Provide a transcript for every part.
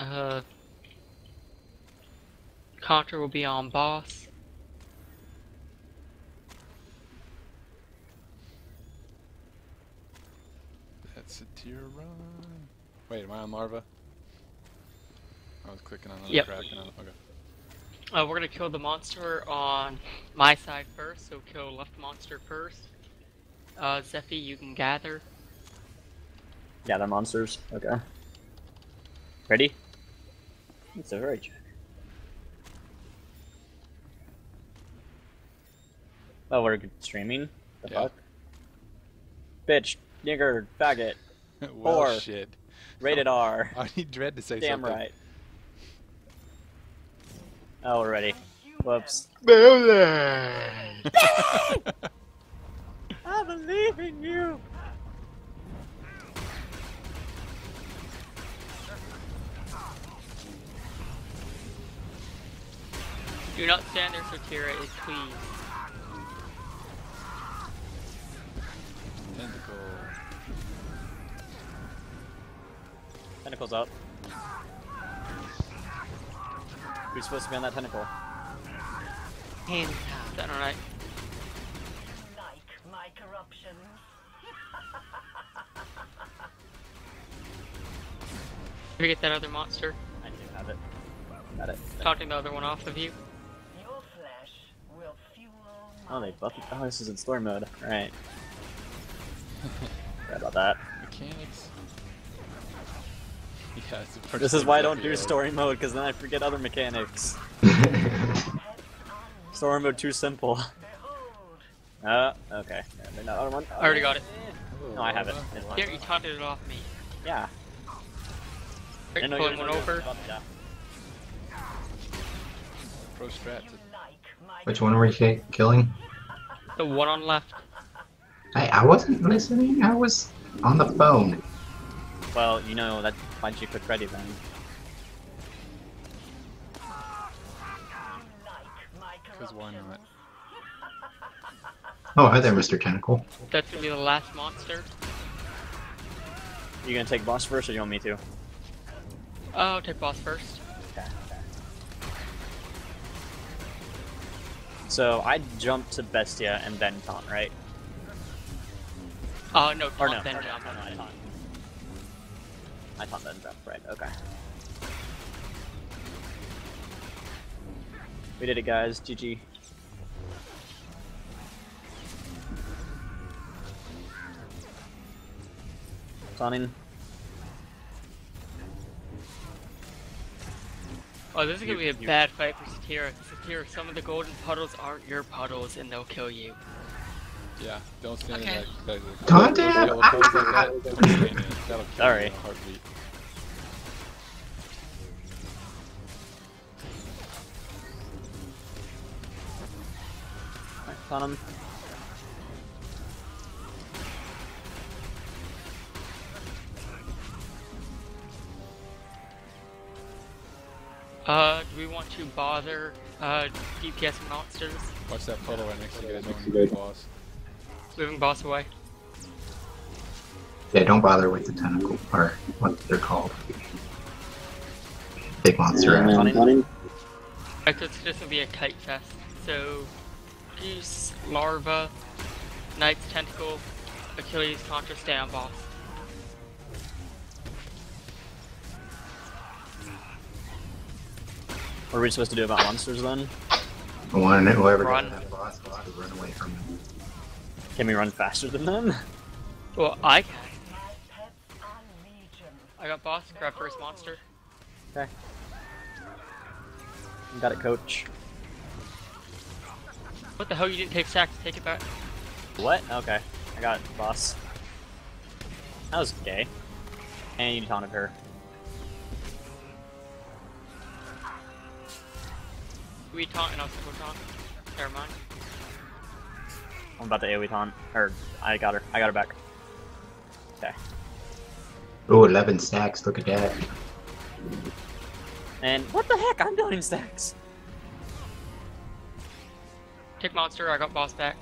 Uh, Contra will be on boss. That's a tier run. Wait, am I on larva? I was clicking on another Yep. Kraken. on- Okay. Uh, we're gonna kill the monster on my side first, so kill left monster first. Uh, Zephy, you can gather. Gather monsters. Okay. Ready? It's a very check. Oh, we're streaming? The Yeah. fuck? Bitch, nigger, faggot, well, Four. shit. rated R. I need Dread to say Damn something. right. Oh, we're ready. Whoops. I believe in you! Do not stand there, Satira, is please. Tentacle. Tentacle's up. Who's supposed to be on that tentacle? Hands Is that alright? like my corruption. Did we get that other monster? I do have it. Got it. Talking the other one off of you. Oh, they buffed. Oh, this is in story mode. Right. Forgot about that. Mechanics. Yeah, it's a This is why I don't good do story mode, because then I forget other mechanics. story mode too simple. behold. Uh, okay. Yeah, then the other one. I already got it. No, I have it. Here, you taunted it off me. Yeah. Right, pulling one over. Yeah. Pro strat. You like my Which one were you killing? The one on left. I, I wasn't listening. I was on the phone. Well, you know that finds you quick ready then. Because why not? Oh, hi there, Mr. Tentacle. That's gonna be the last monster. You gonna take boss first, or you want me to? Oh, I'll take boss first. So I jumped to Bestia and then taunt, right? Oh, no, Or taunt no? then or jump. no, no, I taunt. I taunt then jump, right? Okay. We did it, guys. GG. Taunting. Oh, this is gonna You- be a you- bad fight for Satira. Satira, some of the golden puddles aren't your puddles and they'll kill you. Yeah, don't stand Okay. in that. that, that Taunt those him! yellow poles like that. Don't stand in. That'll Sorry. you in a. Alright, him. Uh, do we want to bother, uh, DPS monsters? Watch that puddle right next to you guys on the boss. Moving boss away. Yeah, don't bother with the tentacle, or what they're called. Big monster. Yeah, ass. taunting. Right, so it's just gonna be a kite fest. So, Goose, Larva, Knight's Tentacle, Achilles, Contra, stay on boss. What are we supposed to do about monsters then? I want to know whoever Run. that boss has to run away from him. Can we run faster than them? Well, I can. My pets are legion. I got boss, grab first monster. Okay. Got it, coach. What the hell, you didn't take sacks, take it back. What? Okay. I got boss. That was gay. And you taunted her. We taunt and I'll single taunt. Never mind. I'm about to AoE taunt. Or, I got her. I got her back. Okay. Oh, 11 stacks. Look at that. And what the heck? I'm building stacks. Take monster, I got boss back.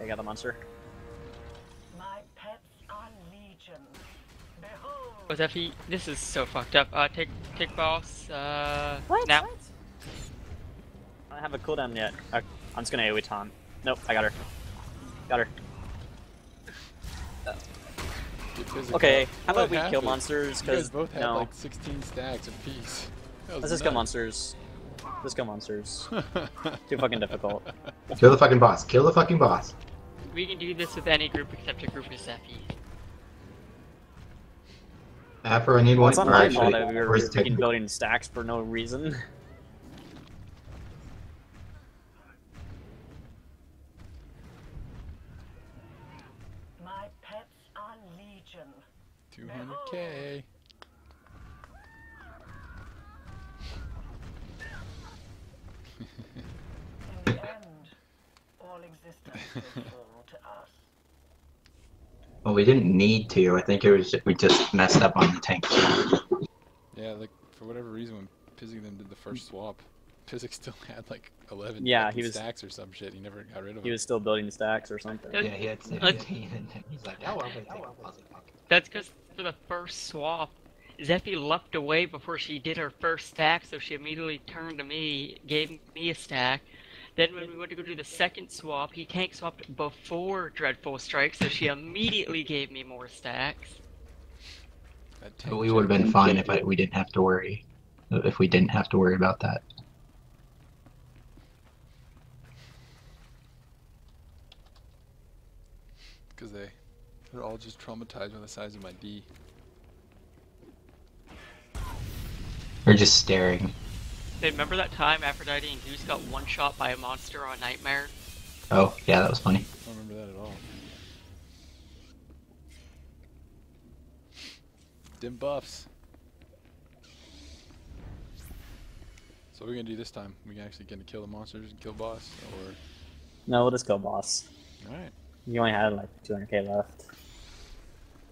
I got the monster. My pets are Was that he? This is so fucked up. Uh, take, take boss. Uh, What? now. What? I don't have a cooldown yet. I'm just gonna AoE taunt. Nope, I got her. Got her. Okay, how about we kill happened? monsters? You guys Because both had no, like 16 stacks apiece. That was let's just kill monsters. Let's kill monsters. Too fucking difficult. Kill the fucking boss. Kill the fucking boss. We can do this with any group except a group of Zephy. Afro, I need Well, one. it's not or my actually, fault that we were where's freaking technical? building stacks for no reason. My pets are legion. 200k. In the end, all existence will fall to us. Well, we didn't need to. I think it was we just messed up on the tank. Yeah, like for whatever reason, when Pizzington did the first swap, Pizzic still had like 11 Yeah, he was- stacks or some shit. He never got rid of He them. was still building stacks or something. Yeah, he had. Let's- he's like, oh, well, wait, oh, well, fuck. That's because for the first swap, Zephy leapt away before she did her first stack, so she immediately turned to me, gave me a stack. Then when we went to go do the second swap, he tank swapped before Dreadful Strike, so she immediately gave me more stacks. But we would have been fine if I, we didn't have to worry. If we didn't have to worry about that. Because they, they're all just traumatized by the size of my D. They're just staring. Hey, remember that time Aphrodite and Goose got one shot by a monster on Nightmare? Oh, yeah, that was funny. I don't remember that at all. Dim buffs. So what are we gonna do this time? We can actually gonna kill the monsters and kill boss, or No, we'll just go boss. all right? You only had like 200k left.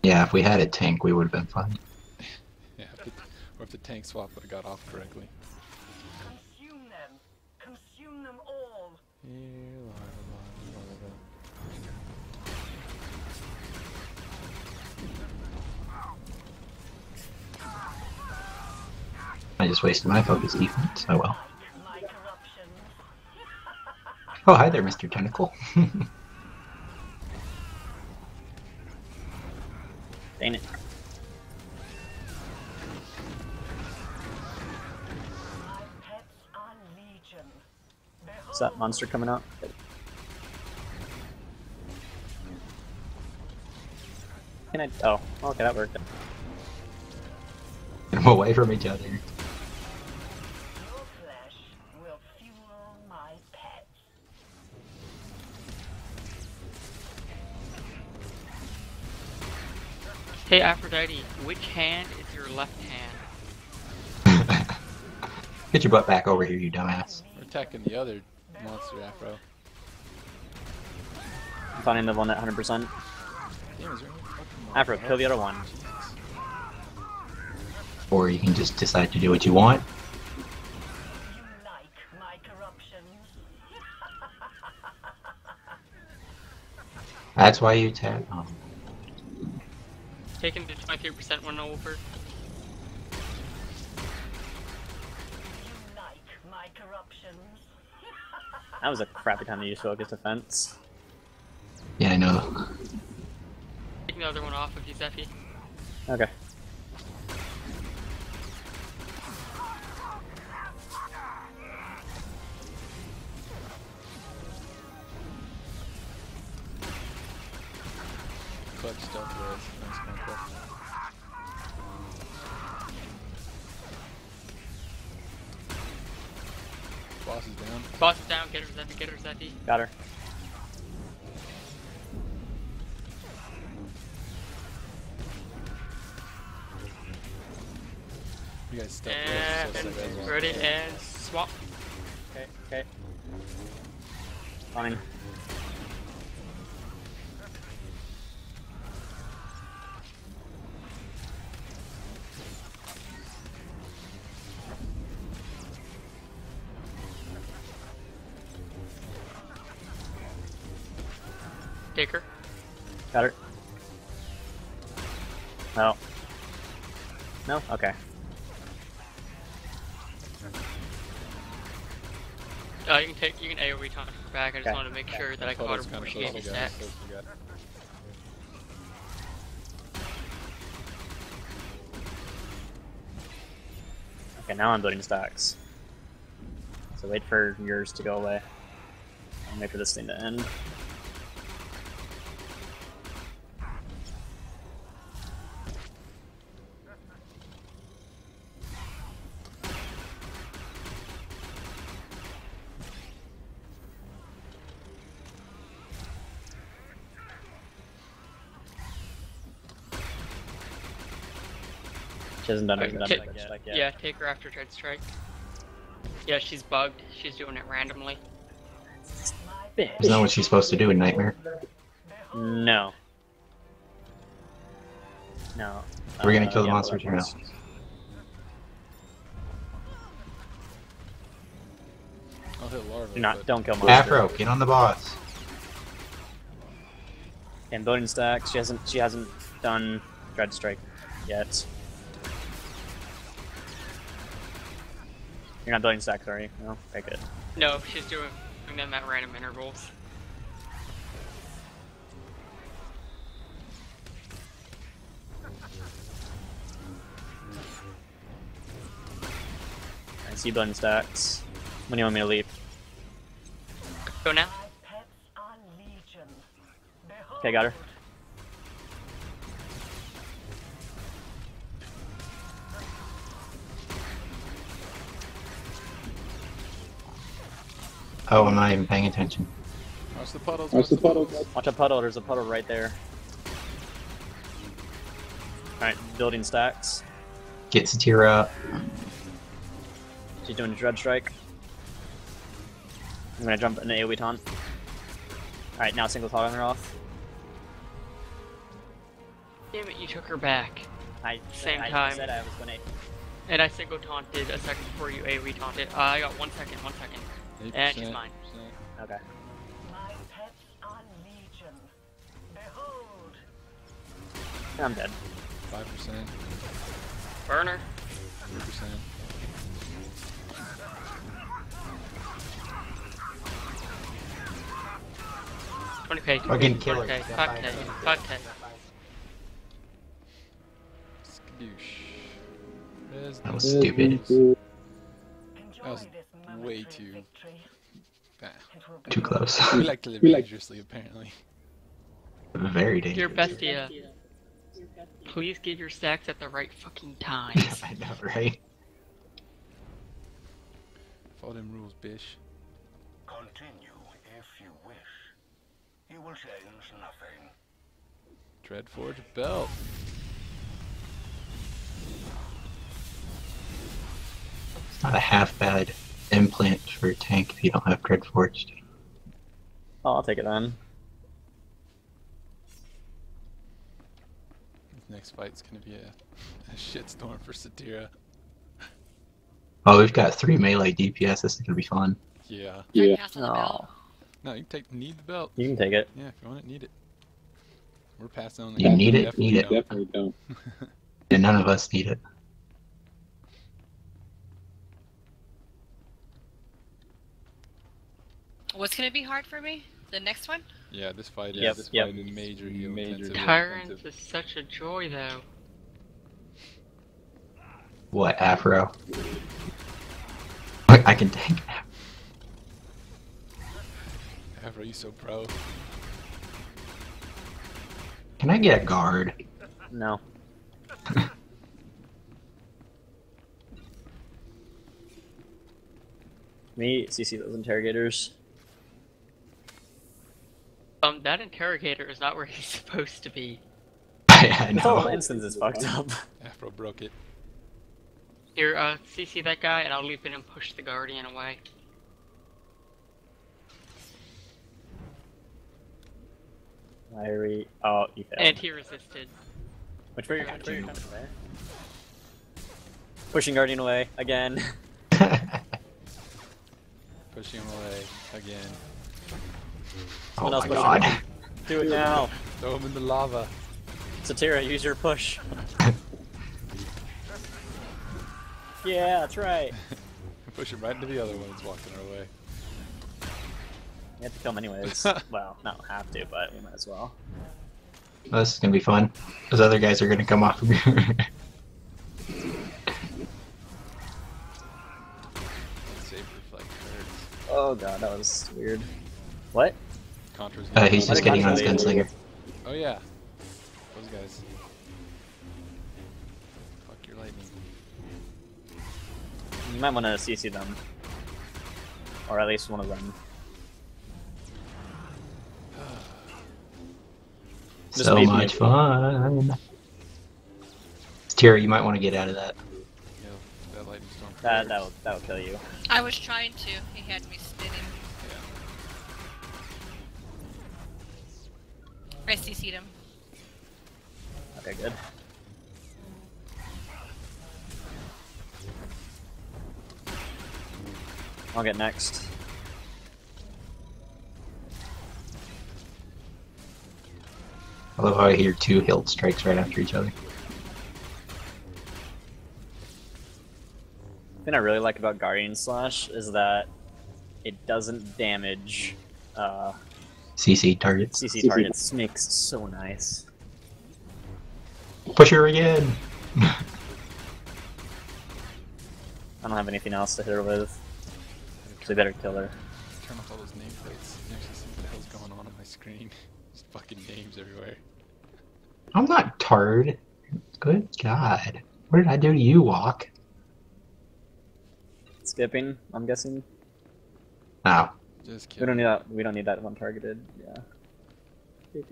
Yeah, if we had a tank, we would have been fine. Yeah, if the, or if the tank swap would have got off correctly. Consume them. Consume them I just wasted my focus defense. Oh well. Oh, hi there, Mr. Tentacle. Dang it. Is that monster coming out? Can I? Oh, okay, that worked. Get them away from each other. Your flesh will fuel my pets. Hey Aphrodite, which hand is your left hand? Get your butt back over here, you dumbass. We're attacking the other monster afro. I'm finding the one at 100%. Damn, is there any Afro, kill the other one. Or you can just decide to do what you want. You like my corruptions. That's why you attack. Um, Taking the 23% one over. You like my corruptions. That was a crappy time to use focus defense. yeah, I know. Taking the other one off of you, Zephy. Okay. Clutch stuff, Rez. Nice conquest. Boss is down. Boss is down, get her Zephy, get her Zephy. Got her. You guys stuck eh, And, Rez. So sick as well. ready, and eh, swap. Back. I just Okay. wanted to make sure that I caught it her before she gave me close together, stacks. Okay, now I'm building stacks. So wait for yours to go away. And wait for this thing to end. She hasn't done Alright, anything ta- like, like yet. Yeah, take her after Dread Strike. Yeah, she's bugged. She's doing it randomly. Bitch. Isn't that what she's supposed to do in Nightmare? No. No. We're gonna Uh, kill the yeah, monsters that or. I'll hit larva. Do not, but don't kill monsters. Afro, get on the boss. And building stacks. She hasn't. She hasn't done Dread Strike yet. You're not building stacks, are you? No. Okay, good. No, she's doing them at random intervals. I see building stacks. When do you want me to leave? Go now. Pets are legion. Okay, got her. Oh, I'm not even paying attention. Watch the puddles. Watch the puddles. Watch a puddle. There's a puddle right there. All right, building stacks. Get Satira up. She's doing a dread strike. I'm gonna jump an AoE taunt. Alright, now single toggle her off. Damn it, you took her back. I, Same I time. said I was gonna. And I single taunted a second before you AoE taunted. Uh, I got one second, one second. And she's mine. Okay. My pets are legion. Behold. I'm dead. Five percent. Burner. Three percent. Twenty K. Fucking kill her. 5K, 5K, 5K. Skadoosh. That was stupid. Enjoy was way too- victory. Bah. It will be Too close. We like to live We like- dangerously, apparently. Very dangerous. Your uh, bestia. Please give your stacks at the right fucking time. I know, right? Follow them rules, bish. Continue if you wish. You will change nothing. Dreadforge belt. It's not a half bad implant for a tank if you don't have Dreadforged. Oh, I'll take it then. This next fight's gonna be a, a shitstorm for Satira. Oh, we've got three melee DPS. This is gonna be fun. Yeah. Yeah. Pass on the belt. Oh, No, you can take need the belt. you can take it. Yeah, if you want it, need it. We're passing on the. You need it, Definitely need it. Definitely don't. And none of us need it. What's gonna be hard for me? The next one? Yeah, this fight is Yep, this yep. fight is major heal Major intensive. heal. Tyrans is such a joy, though. What, Afro? I I can tank Afro. Afro, you so pro. Can I get a guard? No. Me, CC those interrogators. Um, that interrogator is not where he's supposed to be. I This whole instance is fucked up. Afro broke it. Here, uh, CC that guy, and I'll leap in and push the guardian away. Irie. Oh, you failed. And he resisted. Which way you're which way you're coming there? Pushing Guardian away again. Pushing him away again. Oh Someone else my push him. god. Do it now. Throw him in the lava. Satira, use your push. Yeah, that's right. Push him right into the other ones walking our way. We have to kill him anyways. well, not have to, but we might as well. Well, this is gonna be fun. Those other guys are gonna come off of me. Save reflect hurts. Oh god, that was weird. What? Contra's uh, he's just getting on his gunslinger. Oh yeah. Those guys. Fuck your lightning. You might want to CC them. Or at least one of them. Just So much me. fun. Tira, you might want to get out of that. Yo, that lightning storm. That that'll that'll kill you. I was trying to. He had me spinning. I CC'd him. Okay, good. I'll get next. I love how I hear two hilt strikes right after each other. The thing I really like about Guardian Slash is that it doesn't damage uh, CC targets. CC targets. Makes so nice. Push her again. I don't have anything else to hit her with, so we better kill her. Turn off all those nameplates. You actually see what the hell's going on on my screen. Just fucking names everywhere. I'm not tired. Good God. What did I do to you, Walk? Skipping, I'm guessing. Oh. Just kidding. We don't need that. We don't need that one targeted. Yeah. Is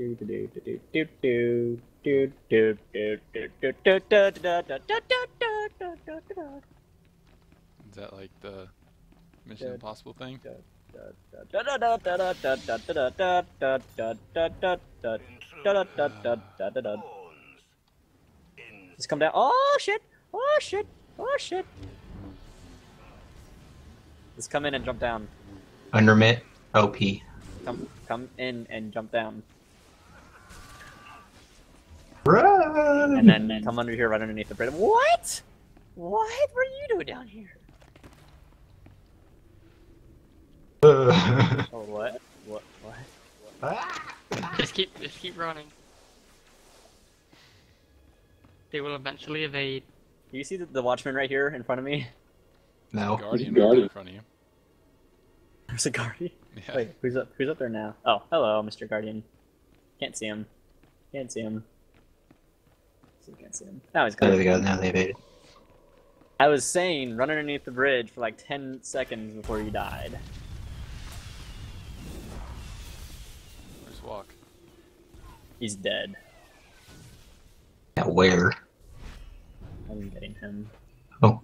that like the Mission Impossible thing? Let's come down. Oh shit! Oh shit! Oh shit! Let's come in and jump down. Undermit. OP. Come, come in and jump down, Run! and then come under here, right underneath the bridge. What? What were you doing down here? Uh, Oh what? What? What? ah! Just keep, just keep running. They will eventually evade. Do you see the, the watchman right here in front of me? no. Guardian right in front of you. There's a guardian. Yeah. Wait, who's up? Who's up there now? Oh, hello, Mr. Guardian. Can't see him. Can't see him. Still can't see him. Now he's There gone. they go. Now they evaded. I was saying, run underneath the bridge for like 10 seconds before you died. Just walk. He's dead. Yeah, where? I'm getting him. Oh.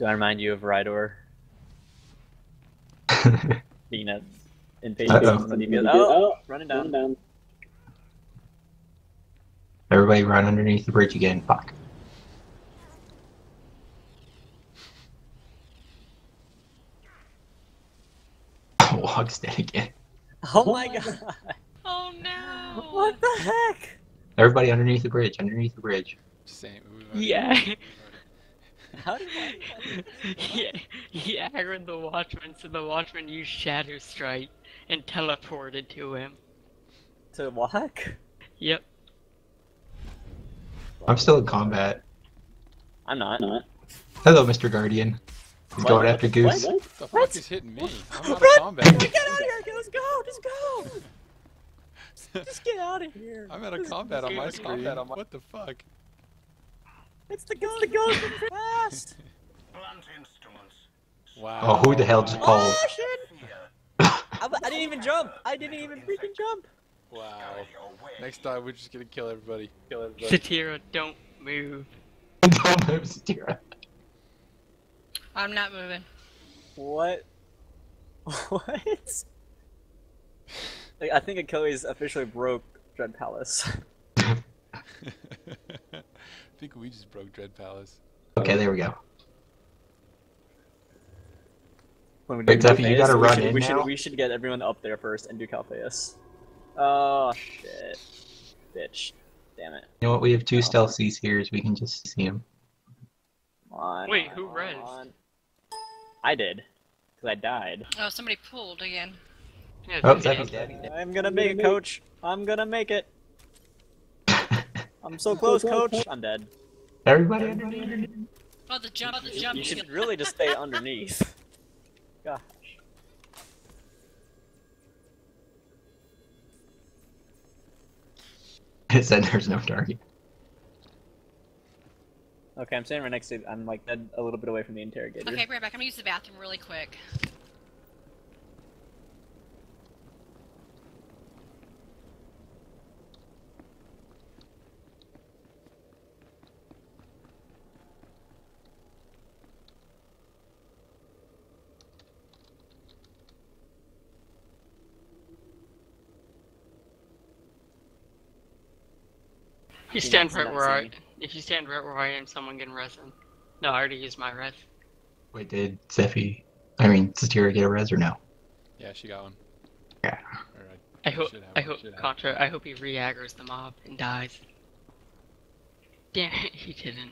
Do I remind you of Rydor being a impatient Uh-oh. on the DPS? Oh, oh running down. Everybody run underneath the bridge again. Fuck. Walk's dead again. Oh my god! Oh no! What the heck? Everybody underneath the bridge. Underneath the bridge. Just saying. we- we- Yeah. How did I? yeah, he aggroed the watchman, so the watchman used Shadow Strike and teleported to him. To walk? Yep. I'm still in combat. I'm not. not. Hello, Mr. Guardian. He's going after Goose. What? The fuck What? is hitting me? I'm out Run! of combat. Get out of here! Let's go! Just go! Just get out of here! I'm out of combat on my screen. What the fuck? It's the ghost! The ghost! is fast! Blunt instruments. Wow. Oh, who the hell just called? Oh shit! I, I didn't even jump! I didn't even freaking jump! Wow. Next time we're just gonna kill everybody. Kill everybody. Satira, don't move. Don't move, Satira. I'm not moving. What? What? Like, I think Achilles officially broke Dread Palace. I think we just broke Dread Palace. Okay, there we go. When we Wait, do you gotta we run should, in we now? Should, we should get everyone up there first and do Calphayus. Oh shit. bitch. Damn it. You know what? We have two stealth C's here, so we can just see him. Come on. Wait, who res? on. I did. Because I died. Oh, somebody pulled again. Yeah, Oh, it's Zephy's okay. dead. I'm gonna make it, coach. I'm gonna make it. I'm so close, coach. I'm dead. Everybody underneath. Oh, the jump, the jump. You should really just stay underneath. Gosh. It said there's no target. Okay, I'm standing right next to. I'm like dead a little bit away from the interrogator. Okay, be right back. I'm gonna use the bathroom really quick. If you stand right where I, if you stand right where I am, someone can res him. No, I already used my res. Wait, did Zephy, I mean, Satira get a res or no? Yeah, she got one. Yeah. Alright. I hope, I hope. Contra, I hope he re-aggroes the mob and dies. Damn it, he didn't.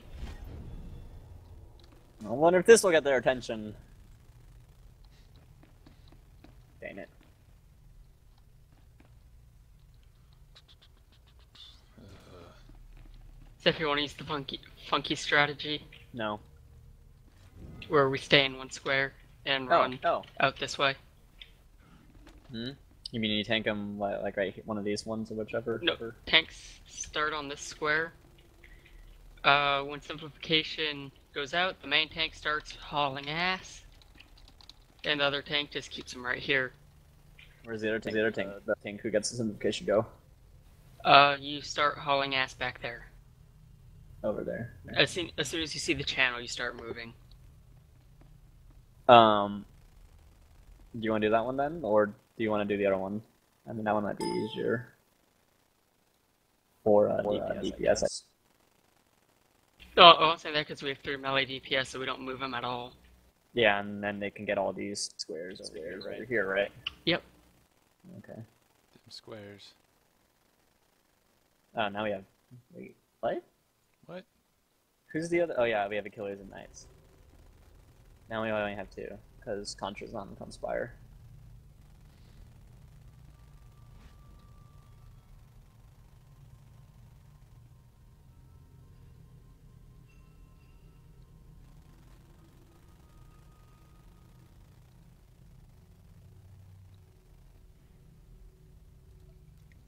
I wonder if this will get their attention. Dang it. So if you want to use the funky, funky strategy, No. where we stay in one square and Oh, run oh. out this way. Hmm? You mean you tank them like, like right here, one of these ones or whichever? No, whichever? tanks start on this square. Uh, when simplification goes out, the main tank starts hauling ass, and the other tank just keeps them right here. Where's the other tank? The other tank. the tank who gets the simplification go Uh, you start hauling ass back there. Over there. As soon as, soon as you see the channel, you start moving. Um. Do you want to do that one then, or do you want to do the other one? I mean, that one might be easier. For uh, For, uh, DPS. DPS. Oh, I won't say that because we have three melee DPS, so we don't move them at all. Yeah, and then they can get all these squares over here, right? Here, right? Yep. Okay. Them squares. Oh, now we have. Wait, what? What? Who's the other? Oh yeah, we have the killers and knights. Now we only have two because Contra's on Conspire.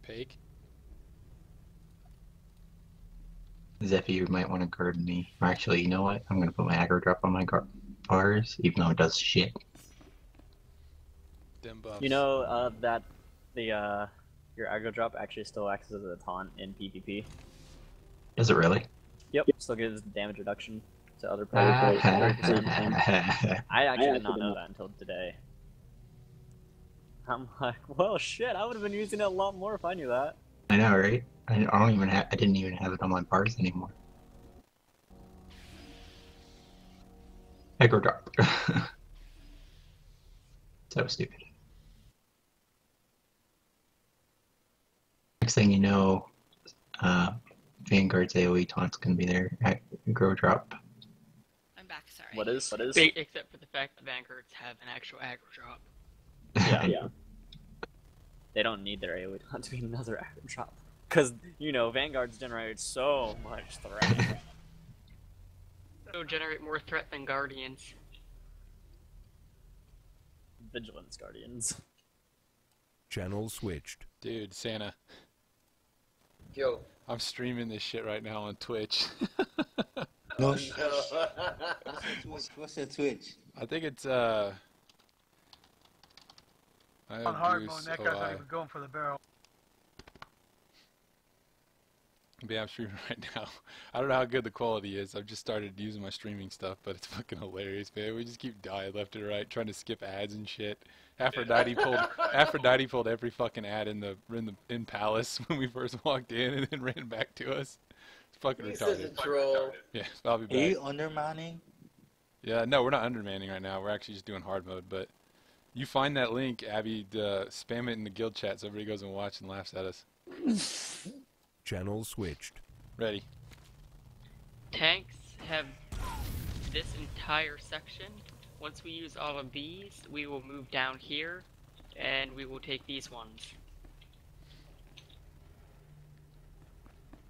Pake? Zephy, you might want to guard me. Or actually, you know what? I'm gonna put my aggro drop on my guard bars, even though it does shit. Them buffs. You know uh, that the uh, your aggro drop actually still acts as a taunt in PvP. Does it really? Yep. Still gives damage reduction to other Ah, players. ha. I actually I did not know did that until today. I'm like, well, shit. I would have been using it a lot more if I knew that. I know, right? I I don't even have. I didn't even have it on my bars anymore. Aggro drop. so stupid. Next thing you know, uh, Vanguard's AoE taunt's gonna be there. Aggro drop. I'm back. Sorry. What is? What is? Except for the fact that Vanguards have an actual aggro drop. Yeah. Yeah. They don't need their AoE taunt to be another aggro drop. Because, you know, Vanguards generate so much threat. It'll generate more threat than Guardians. Vigilance Guardians. Channel switched. Dude, Santa. Yo. I'm streaming this shit right now on Twitch. No. what's, what's your Twitch? I think it's, uh. I have On hard Goose mode, that guy's not OI. even going for the barrel. But yeah, I'm streaming right now. I don't know how good the quality is. I've just started using my streaming stuff, but it's fucking hilarious, man. We just keep dying left and right, trying to skip ads and shit. Aphrodite pulled Aphrodite pulled every fucking ad in the in the in Palace when we first walked in, and then ran back to us. It's fucking He's such a retarded. troll. Yeah, I'll be Are back. you undermining? Yeah, no, we're not undermanning right now. We're actually just doing hard mode. But you find that link, Abby, uh, spam it in the guild chat so everybody goes and watch and laughs at us. Channel switched. Ready. Tanks have this entire section. Once we use all of these, we will move down here, and we will take these ones.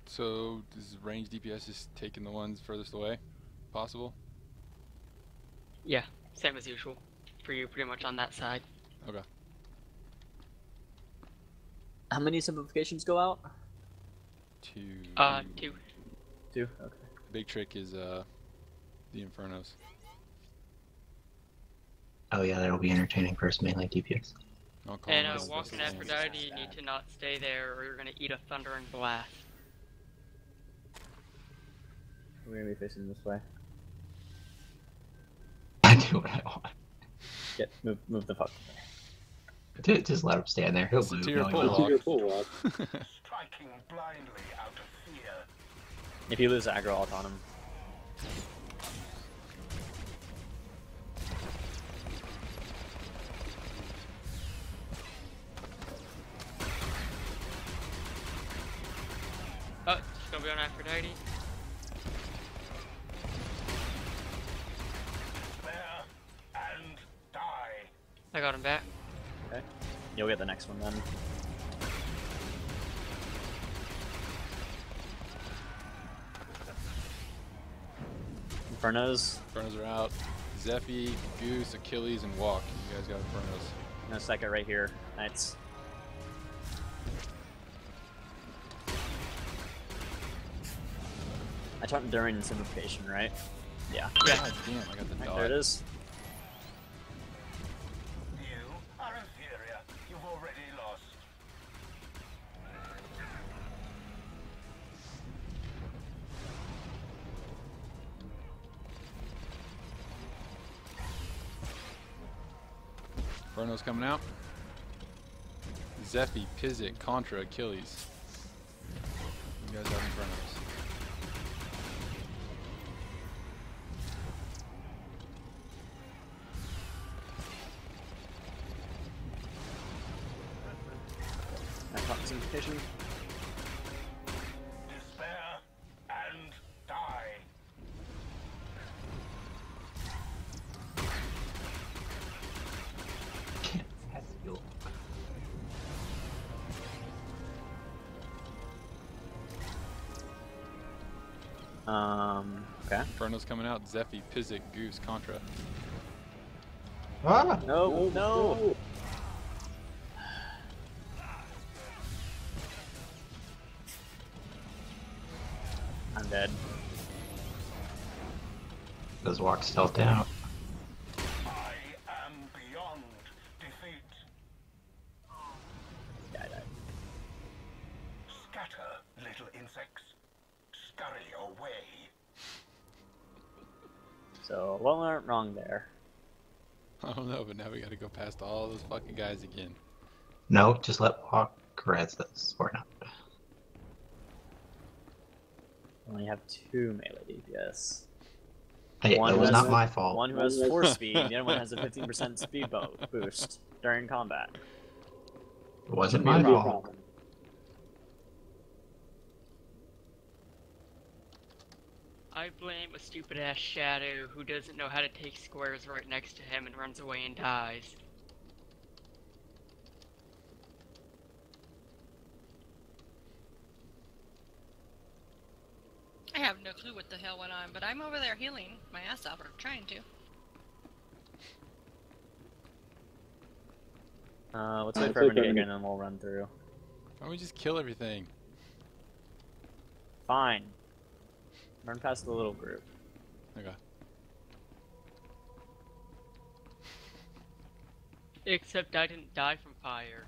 So, does range DPS just taking the ones furthest away? Possible? Yeah, same as usual. For you, pretty much on that side. Okay. How many simplifications go out? Two. Uh, two. Two. Okay. Big trick is uh, the Infernos. Oh yeah, that'll be entertaining for us melee DPS. I'll And them uh, as- Walking Aphrodite, you need to not stay there, or you're gonna eat a thundering blast. We're gonna be facing this way. I do what I want. Get move move the fuck. Just, just let him stand there. He'll It's a move. tier No, he pull won't. Striking blindly out of fear. If you lose aggro, I'll taunt him. Oh, just gonna be on Aphrodite. Spare and die. I got him back. Okay. You'll get the next one then. Infernos. Infernos are out. Zephy, Goose, Achilles, and Walk. You guys got Infernos. I'm gonna stack it right here. Knights. I taunt during simplification, right? Yeah. Yeah. God damn, I got the Right, dot. there it is. Inferno's coming out. Zephy, Pizzit, Contra, Achilles. Coming out. Zephy, Pizzit, Goose, Contra. Ah! No, no. I'm dead. Those walk stealth out. No, just let walk res this, or not. Only have two melee DPS. Hey, One that was not a- my fault. One who has force speed, the other one has a 15% speed boost during combat. It wasn't my fault. problem. I blame a stupid ass shadow who doesn't know how to take squares right next to him and runs away and dies. I have no clue what the hell went on, but I'm over there healing my ass off, or trying to. Uh, let's wait for everyone to get in and then we'll run through. Why don't we just kill everything? Fine. Run past the little group. Okay. Except I didn't die from fire.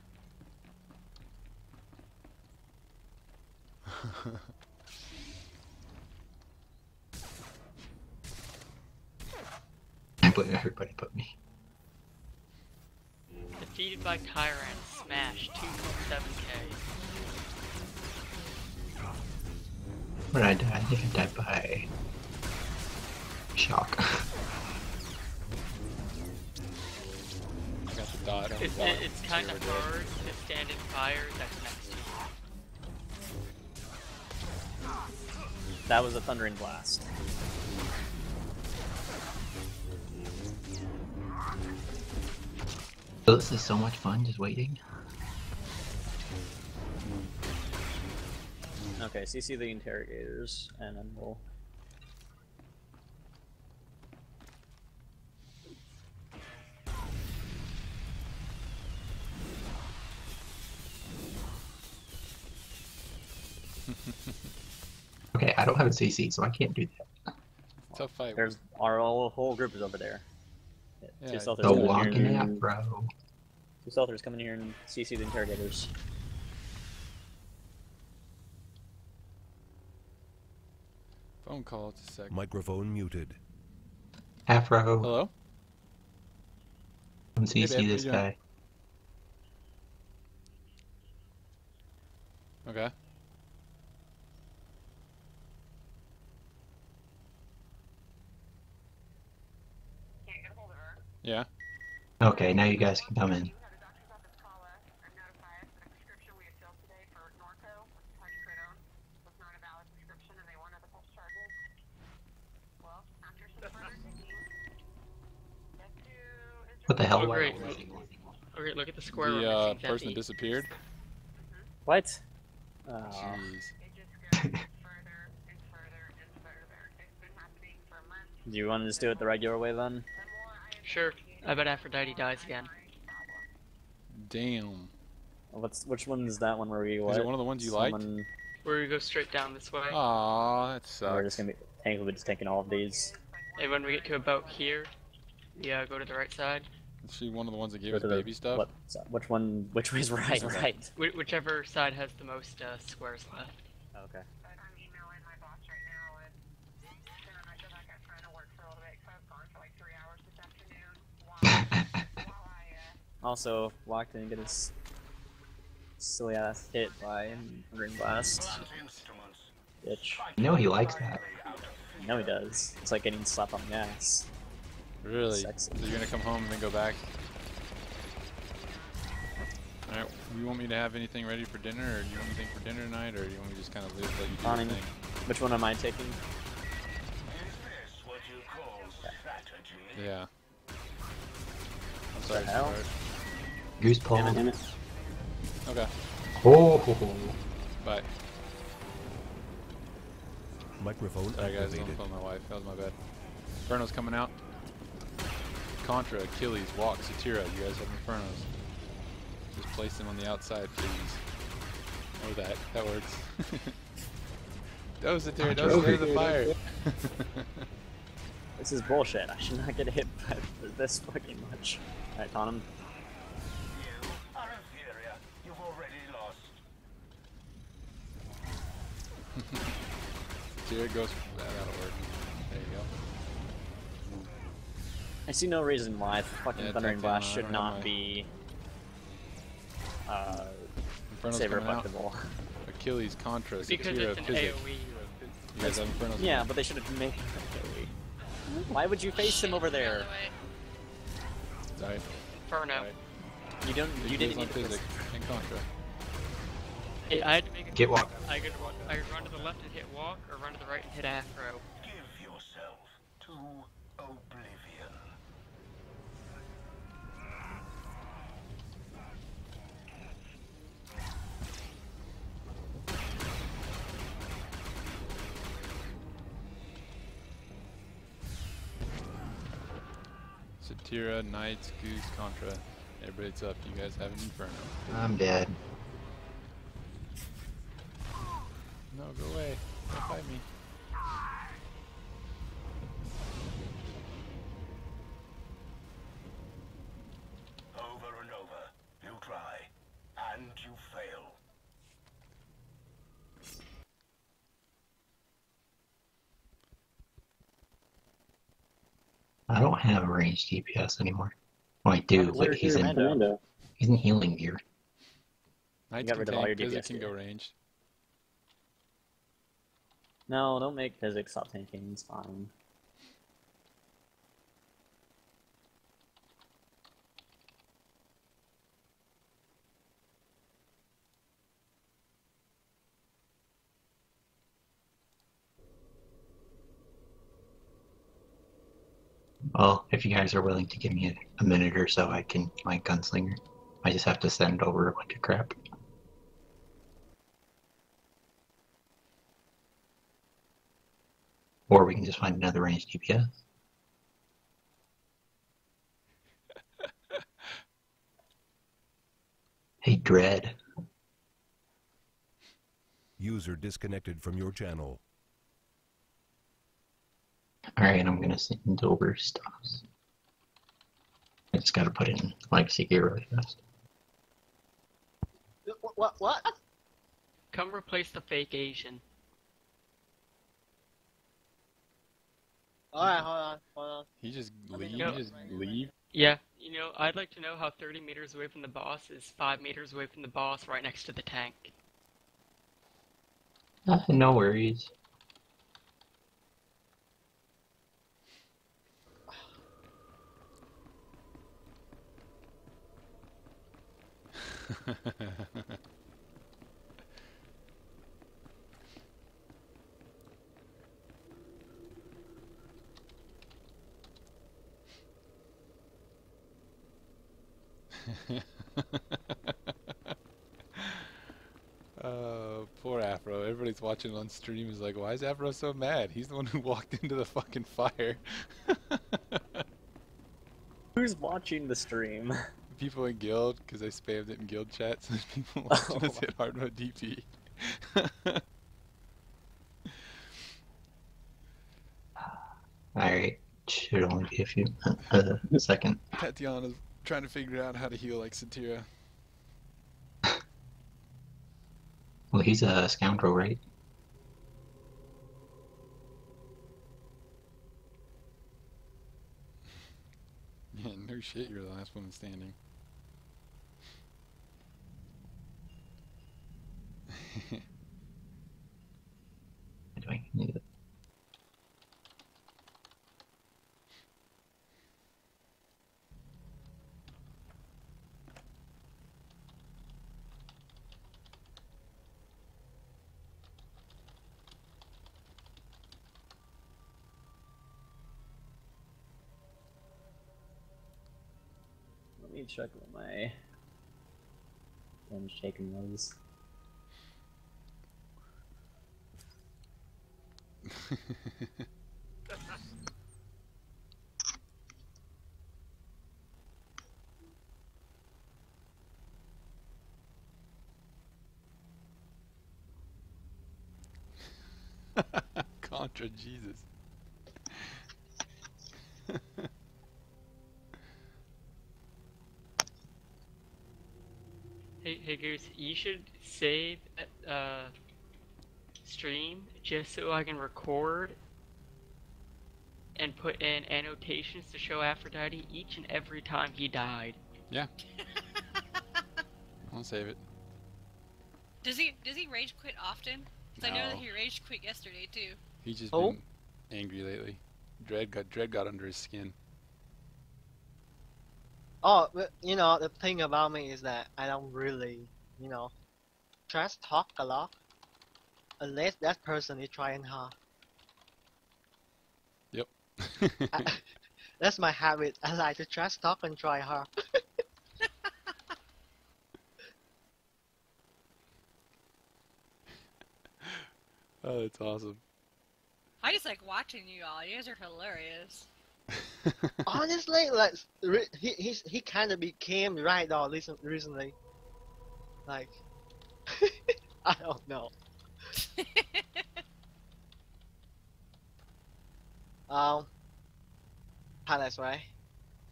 I blame everybody but me. Defeated by Tyrant, smash 2.7k. When I die, I think I died by shock. I got the dot. on It's, Walk. it, it's kind of hard to stand in fire that's next to you. That was a thundering blast. This is so much fun just waiting. Okay, CC the interrogators, and then we'll. Okay, I don't have a CC, so I can't do that. Tough fight. There's our whole, whole group is over there. Yeah, two stealthers The coming walking here. app, bro. Two stealthers coming here and CC the interrogators. Phone call. Just a sec. Microphone muted. Afro, Hello. come Hey, CC babe, this how you doing? guy. Okay. Yeah. Okay, now you guys can come in. What the hell? Oh, Why- great. Okay, look at the square. The uh, person that disappeared. What? Oh, Jeez. do you want to just do it the regular way then? Sure. I bet Aphrodite dies again. Damn. What's which one is that one where we? Is it one of the ones you liked? Someone- Where we go straight down this way. Aw, that sucks. We're just gonna be. Tank will be just taking all of these. And when we get to about here, yeah, go to the right side. Is she one of the ones that gave Go us the- baby stuff? What? Which one? Which way's right? Right. Whichever side has the most uh, squares left. Also, walked in and get his silly ass hit by Ring Blast. Blunt instruments. Bitch. You know he likes that. I know he does. It's like getting slapped on the ass. Really? Sexy. So you're gonna come home and then go back? Alright, you want me to have anything ready for dinner, or do you want anything for dinner tonight, or do you want me to just kind of live, let you do Awning. your thing? Which one am I taking? Is this what you call strategy? Yeah. I'm the sorry, hell? sweetheart. Goose Damn it, damn it. Okay, Oh, ho, ho. bye. Microphone Sorry guys, I was on phone my wife. That was my bad. Inferno's coming out. Contra, Achilles, Walk, Satira. You guys have Infernos. Just place them on the outside, please. Or that. That works. That was Satira. That was the fire. This is bullshit. I should not get hit by this fucking much. Alright, Tottenham. You Satira goes. That, that'll work. There you go. I see no reason why fucking Yeah, Thundering Tecton, Blast should don't have not my- be uh, Inferno's saber coming Achilles, Contra, Because Satira, it's an AoE. You guys have Infernos? Yeah, but they should have made it Why would you face him over there? other way. Sorry. Inferno. Sorry. You don't. You didn't on need to. Physic and Contra. Hey, I had to make a Get walk. I could walk, I could run to the left and hit walk, or run to the right and hit afro. Give yourself to oblivion. Satira, Knights, Goose, Contra. Everybody's up. You guys have an Inferno. I'm dead. No, go away. Don't fight me. Over and over. You try. And you fail. I don't have a ranged DPS anymore. Well, I do, but he's in Commando. he's in healing gear. I got can rid of all tank, your Physic DPS can go gear. No, don't make physics stop thinking, it's fine. Well, if you guys are willing to give me a, minute or so, I can my gunslinger. I just have to send over a bunch of crap. Or we can just find another ranged DPS. hey, Dread. User disconnected from your channel. Alright, I'm gonna send over stuffs. I just gotta put in legacy gear really fast. What? What? what? Come replace the fake Asian. All right, hold on, hold on. He just I leave. mean, He just leave. Yeah, you know, I'd like to know how 30 meters away from the boss is 5 meters away from the boss right next to the tank. Uh, no worries. Uh, poor Afro. Everybody's watching on stream is like, why is Afro so mad? He's the one who walked into the fucking fire. Who's watching the stream? people in guild, because I spammed it in guild chat, so people watching us hit hard mode DP. Alright, should only be a few uh, a second. Tatiana's trying to figure out how to heal like Satira. Well, he's a scoundrel, right? Yeah, no shit, you're the last woman standing. Do me check what my damage taken was. Contra Jesus. Hey, hey Goose, you should save uh, stream just so I can record and put in annotations to show Aphrodite each and every time he died. Yeah. I'll save it. Does he does he rage quit often? 'Cause I know that he rage quit yesterday too. He's just Oh. been angry lately. Dread got Dread got under his skin. Oh, you know, the thing about me is that I don't really, you know, trash talk a lot. Unless that person is trying hard. I, that's my habit. I like to trash talk and try hard. oh, that's awesome. I just like watching you all. You guys are hilarious. Honestly, like re- he he's, he kind of became right now recent, recently. Like, I don't know. Um, Palace, right?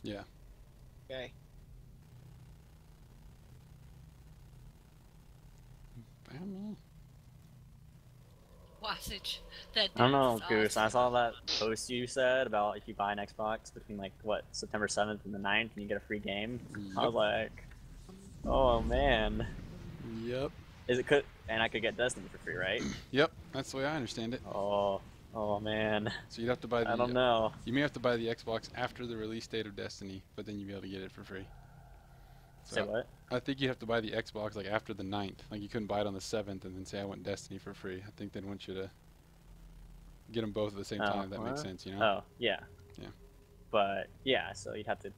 Yeah. Okay. Bam. Wasage. That I don't know, dance is Goose. I saw that post you said about if you buy an Xbox between like what September 7th and the 9th, and you get a free game. I was like, oh man, Yep. is it could? And I could get Destiny for free, right? Yep. That's the way I understand it. Oh, oh man, So you'd have to buy the. I don't know. You may have to buy the Xbox after the release date of Destiny, but then you'd be able to get it for free. So Say what? I think you'd have to buy the Xbox like after the 9th. Like you couldn't buy it on the 7th and then say I want Destiny for free. I think they'd want you to get them both at the same Oh, time. If that makes oh, sense, you know? Oh, yeah. Yeah. But yeah, so you'd have to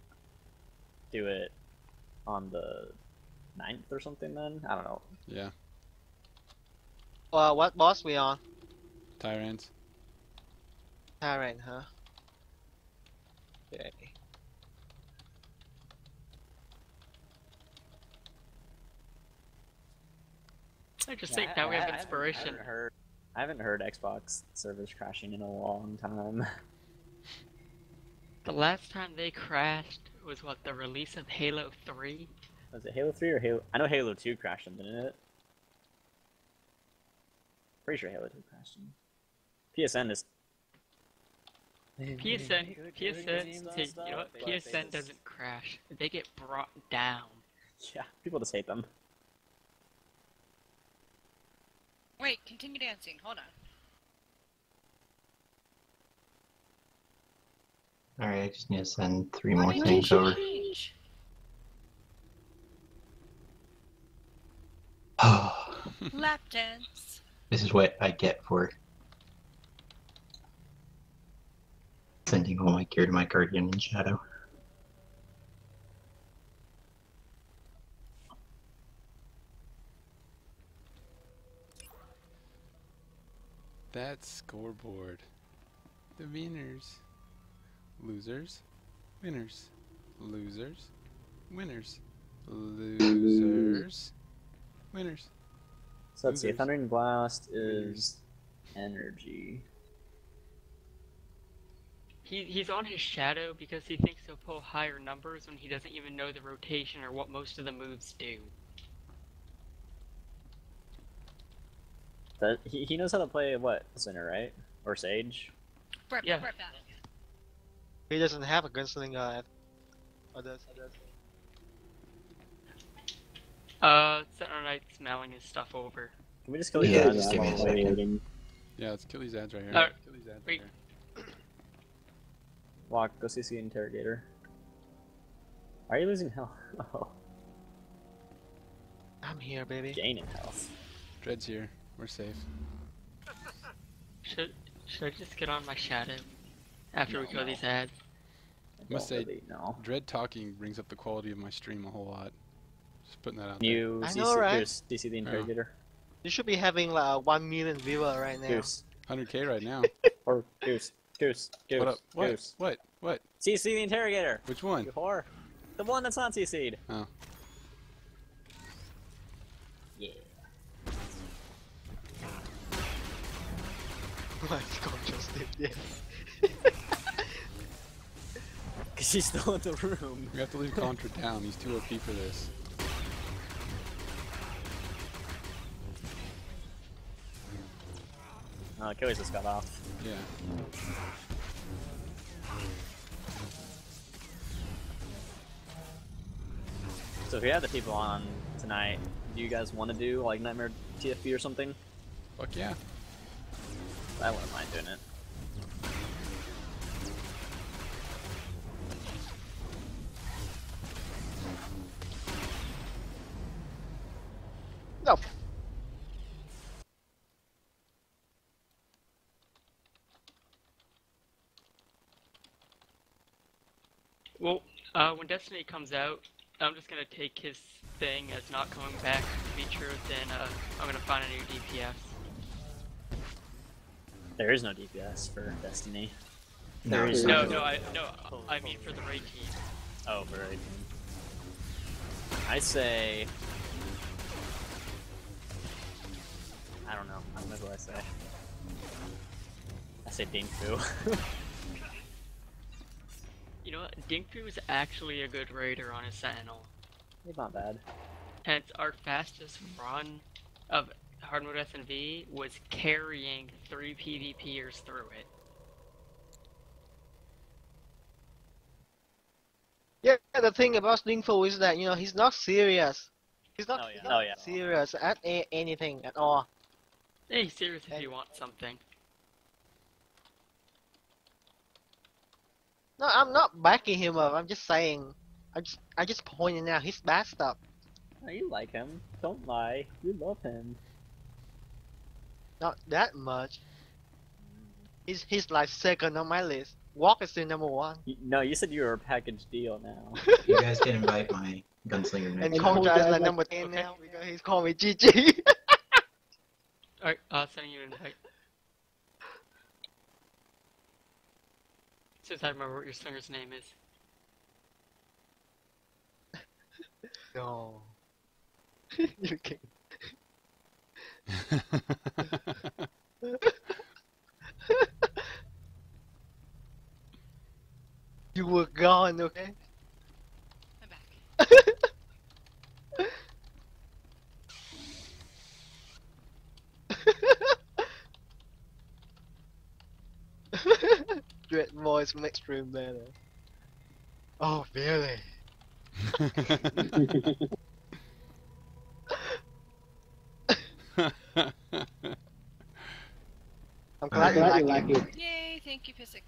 do it on the 9th or something. Then I don't know. Yeah, Well, what boss we on? Tyrans. Tyrant, huh? Okay. I just Yeah, think I- now we I- have I haven't- inspiration. I haven't heard. I haven't heard Xbox servers crashing in a long time. The last time they crashed was what the release of Halo 3. Was it Halo 3 or Halo? I know Halo 2 crashed them, didn't it? Pretty sure Halo 2 crashed them. PSN is. PSN, PSN, see, you know? PSN doesn't crash. They get brought down. Yeah, people just hate them. Wait, continue dancing. Hold on. Alright, I just need to send three Why more things over. change? Lap dance. this is what I get for sending all my gear to my guardian in shadow. That scoreboard. The winners. Losers. Winners. Losers. Winners. Losers. Winners. So let's see. Losers. Thundering Blast is energy. He, he's on his shadow because he thinks he'll pull higher numbers when he doesn't even know the rotation or what most of the moves do. That he, he knows how to play what Sinner, right? Or Sage. Brett, Yeah. Brett, Brett. He doesn't have a gunslinger. at- Or does? Uh, Sentinel Knight's mailing his stuff over. Can we just kill these Yeah, guys just give me a while second. waiting? Yeah, let's kill these ads right here. Uh, kill these ads wait. right here. Walk, go see the interrogator. Are you losing health? Oh, I'm here, baby. gaining health. Dread's here. We're safe. Should should I just get on my shadow after we No, kill no. these ads? I Must say- really know. Dread talking brings up the quality of my stream a whole lot. Just putting that out there. You I know, right? Goose, DC the interrogator. You should be having like a one million viewer right now. Goose. 100k right now. Or Goose. Goose. Goose. what up? What? Goose. What? What? CC the interrogator. Which one? You whore. The one that's not CC'd. Oh. Yeah. My God, just did, yeah. Cause she's still in the room. We have to leave Contra down. He's too OP for this. Oh, Achilles just got off. Yeah. So if we have the people on tonight, do you guys want to do like Nightmare TFB or something? Fuck yeah. I wouldn't mind doing it. No. Well, uh, when Destiny comes out, I'm just gonna take his thing as not coming back to be true. Then uh, I'm gonna find a new DPS. There is no DPS for Destiny. No, There is No, no, I no, I mean for the raid team. Oh, for raid team. I say. I don't know. I don't know who I say. I say Dinku. You know what? Dinkfu is actually a good raider on his Sentinel. He's not bad. Hence, our fastest run of hard mode SNV was carrying three PvPers through it. Yeah, the thing about Stingful is that you know he's not serious. He's not, Oh, yeah. he's not Oh, yeah. serious at a- anything at all. Hey, serious if you want something. No, I'm not backing him up. I'm just saying. I just I just pointing out his bad stuff. Oh, you like him. Don't lie. You love him. Not that much. He's he's like second on my list. Walk is still number one. No, you said you were a package deal now. You guys can invite my gunslinger And next time. Contra is like number 10 now because he's calling me GG. Alright, I'll send you an invite. Since I remember what your singer's name is. no. you can. You were gone, okay? I'm back. Dread voice makes room better. Oh, really? I'm glad, you like it. Yay, thank you, Physic.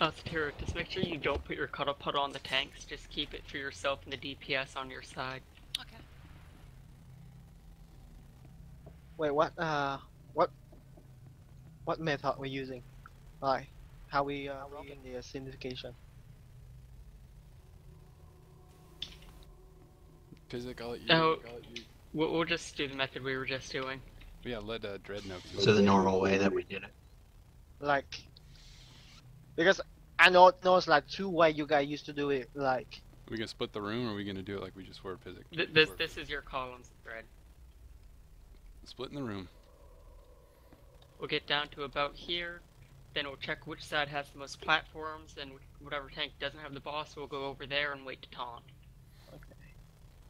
Uh, Satira, just make sure you don't put your cuddle puddle on the tanks. Just keep it for yourself and the DPS on your side. Wait, what? Uh, what? What method we're using? Like, how we uh, working the uh, simplification? Physic, I'll let you. Oh. I'll let you We'll, we'll just do the method we were just doing. yeah, let uh, Dread know. So the normal way that we did it. Like, because I know knows like two way you guys used to do it. Like, we gonna split the room, or are we gonna do it like we just were Physic? Th- this this is your columns thread. Splitting the room. We'll get down to about here. Then we'll check which side has the most platforms, and whatever tank doesn't have the boss, we'll go over there and wait to taunt. Okay.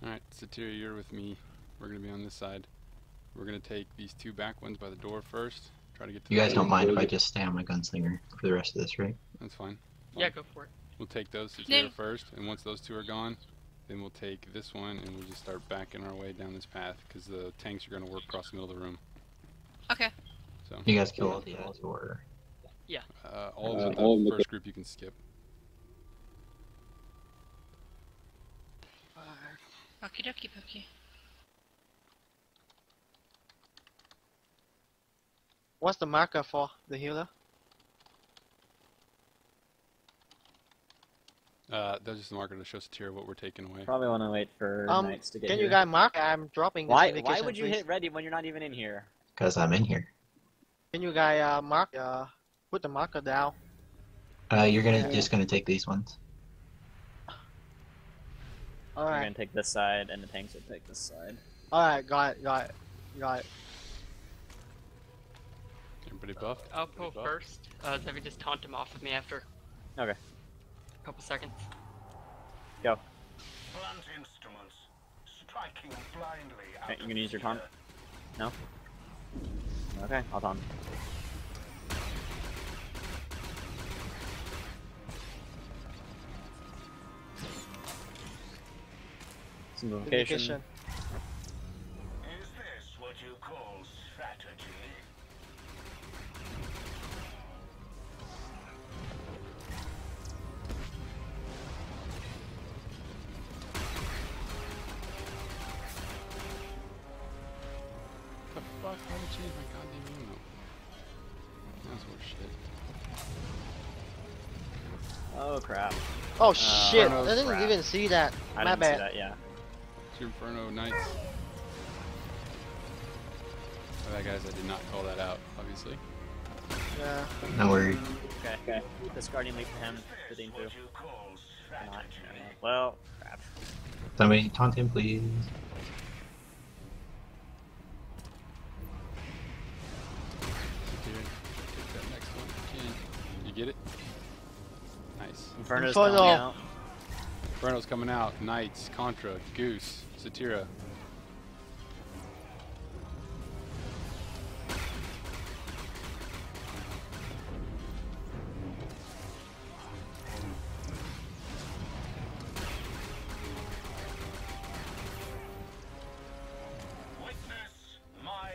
All right, Satira, you're with me. We're gonna be on this side. We're gonna take these two back ones by the door first. Try to get to. You the guys don't mind if I just stay on my gunslinger for the rest of this, right? That's fine. Yeah, go for it. We'll take those Satira first, and once those two are gone, then we'll take this one, and we'll just start backing our way down this path, because the tanks are gonna work across the middle of the room. Okay. So, You guys kill all the ads or uh, all Uh, of the all of the- first group you can skip. Okie dokie pokey. what's the marker for the healer? Uh, that's just the marker to show Satira what we're taking away. Probably want to wait for Um, Knights to get Can here. you guys mark? I'm dropping. the Why? Why would you please. hit ready when you're not even in here? because I'm in here. Can you guys uh, mark? Uh, put the marker down. Uh, you're gonna Yeah. just gonna take these ones. All I'm gonna take this side, and the tanks will take this side. All right. Got it. Got it. Got it. Everybody buffed? I'll pull Everybody buffed? first. Uh, Zephy just taunt him off of me after Okay. A couple seconds. Blunt instruments, striking blindly Okay, you of gonna use your taunt? No. Okay, I'll taunt. Simplification. Simplification. Crap! Oh uh, shit! no, I didn't crap. even see that. I My didn't bad. see that. Yeah. It's your Inferno Knights. Oh, Alright guys, I did not call that out, obviously. Yeah. No worry. Okay. Okay. Discarding leap for him. Is Fitting this too. what you call Not. Well, crap. Somebody taunt him, please. Here, take that next one. if you can. You get it? Nice. Inferno's Inferno. coming out. Inferno's coming out. Knights, Contra, Goose, Satira. Witness my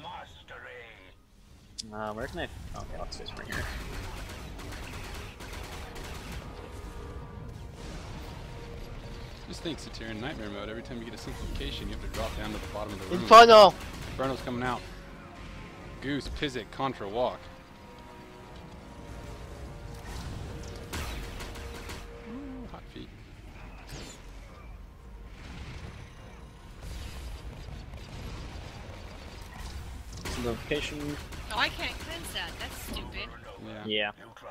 mastery. Uh, where can I? Just think, Satyr, in Nightmare mode, every time you get a simplification, you have to drop down to the bottom of the room. Inferno! Inferno's coming out. Goose, Physic, Contra, Walk. Ooh, hot feet. Simplification. Oh, I can't cleanse that. That's stupid. Yeah. Yeah. You try,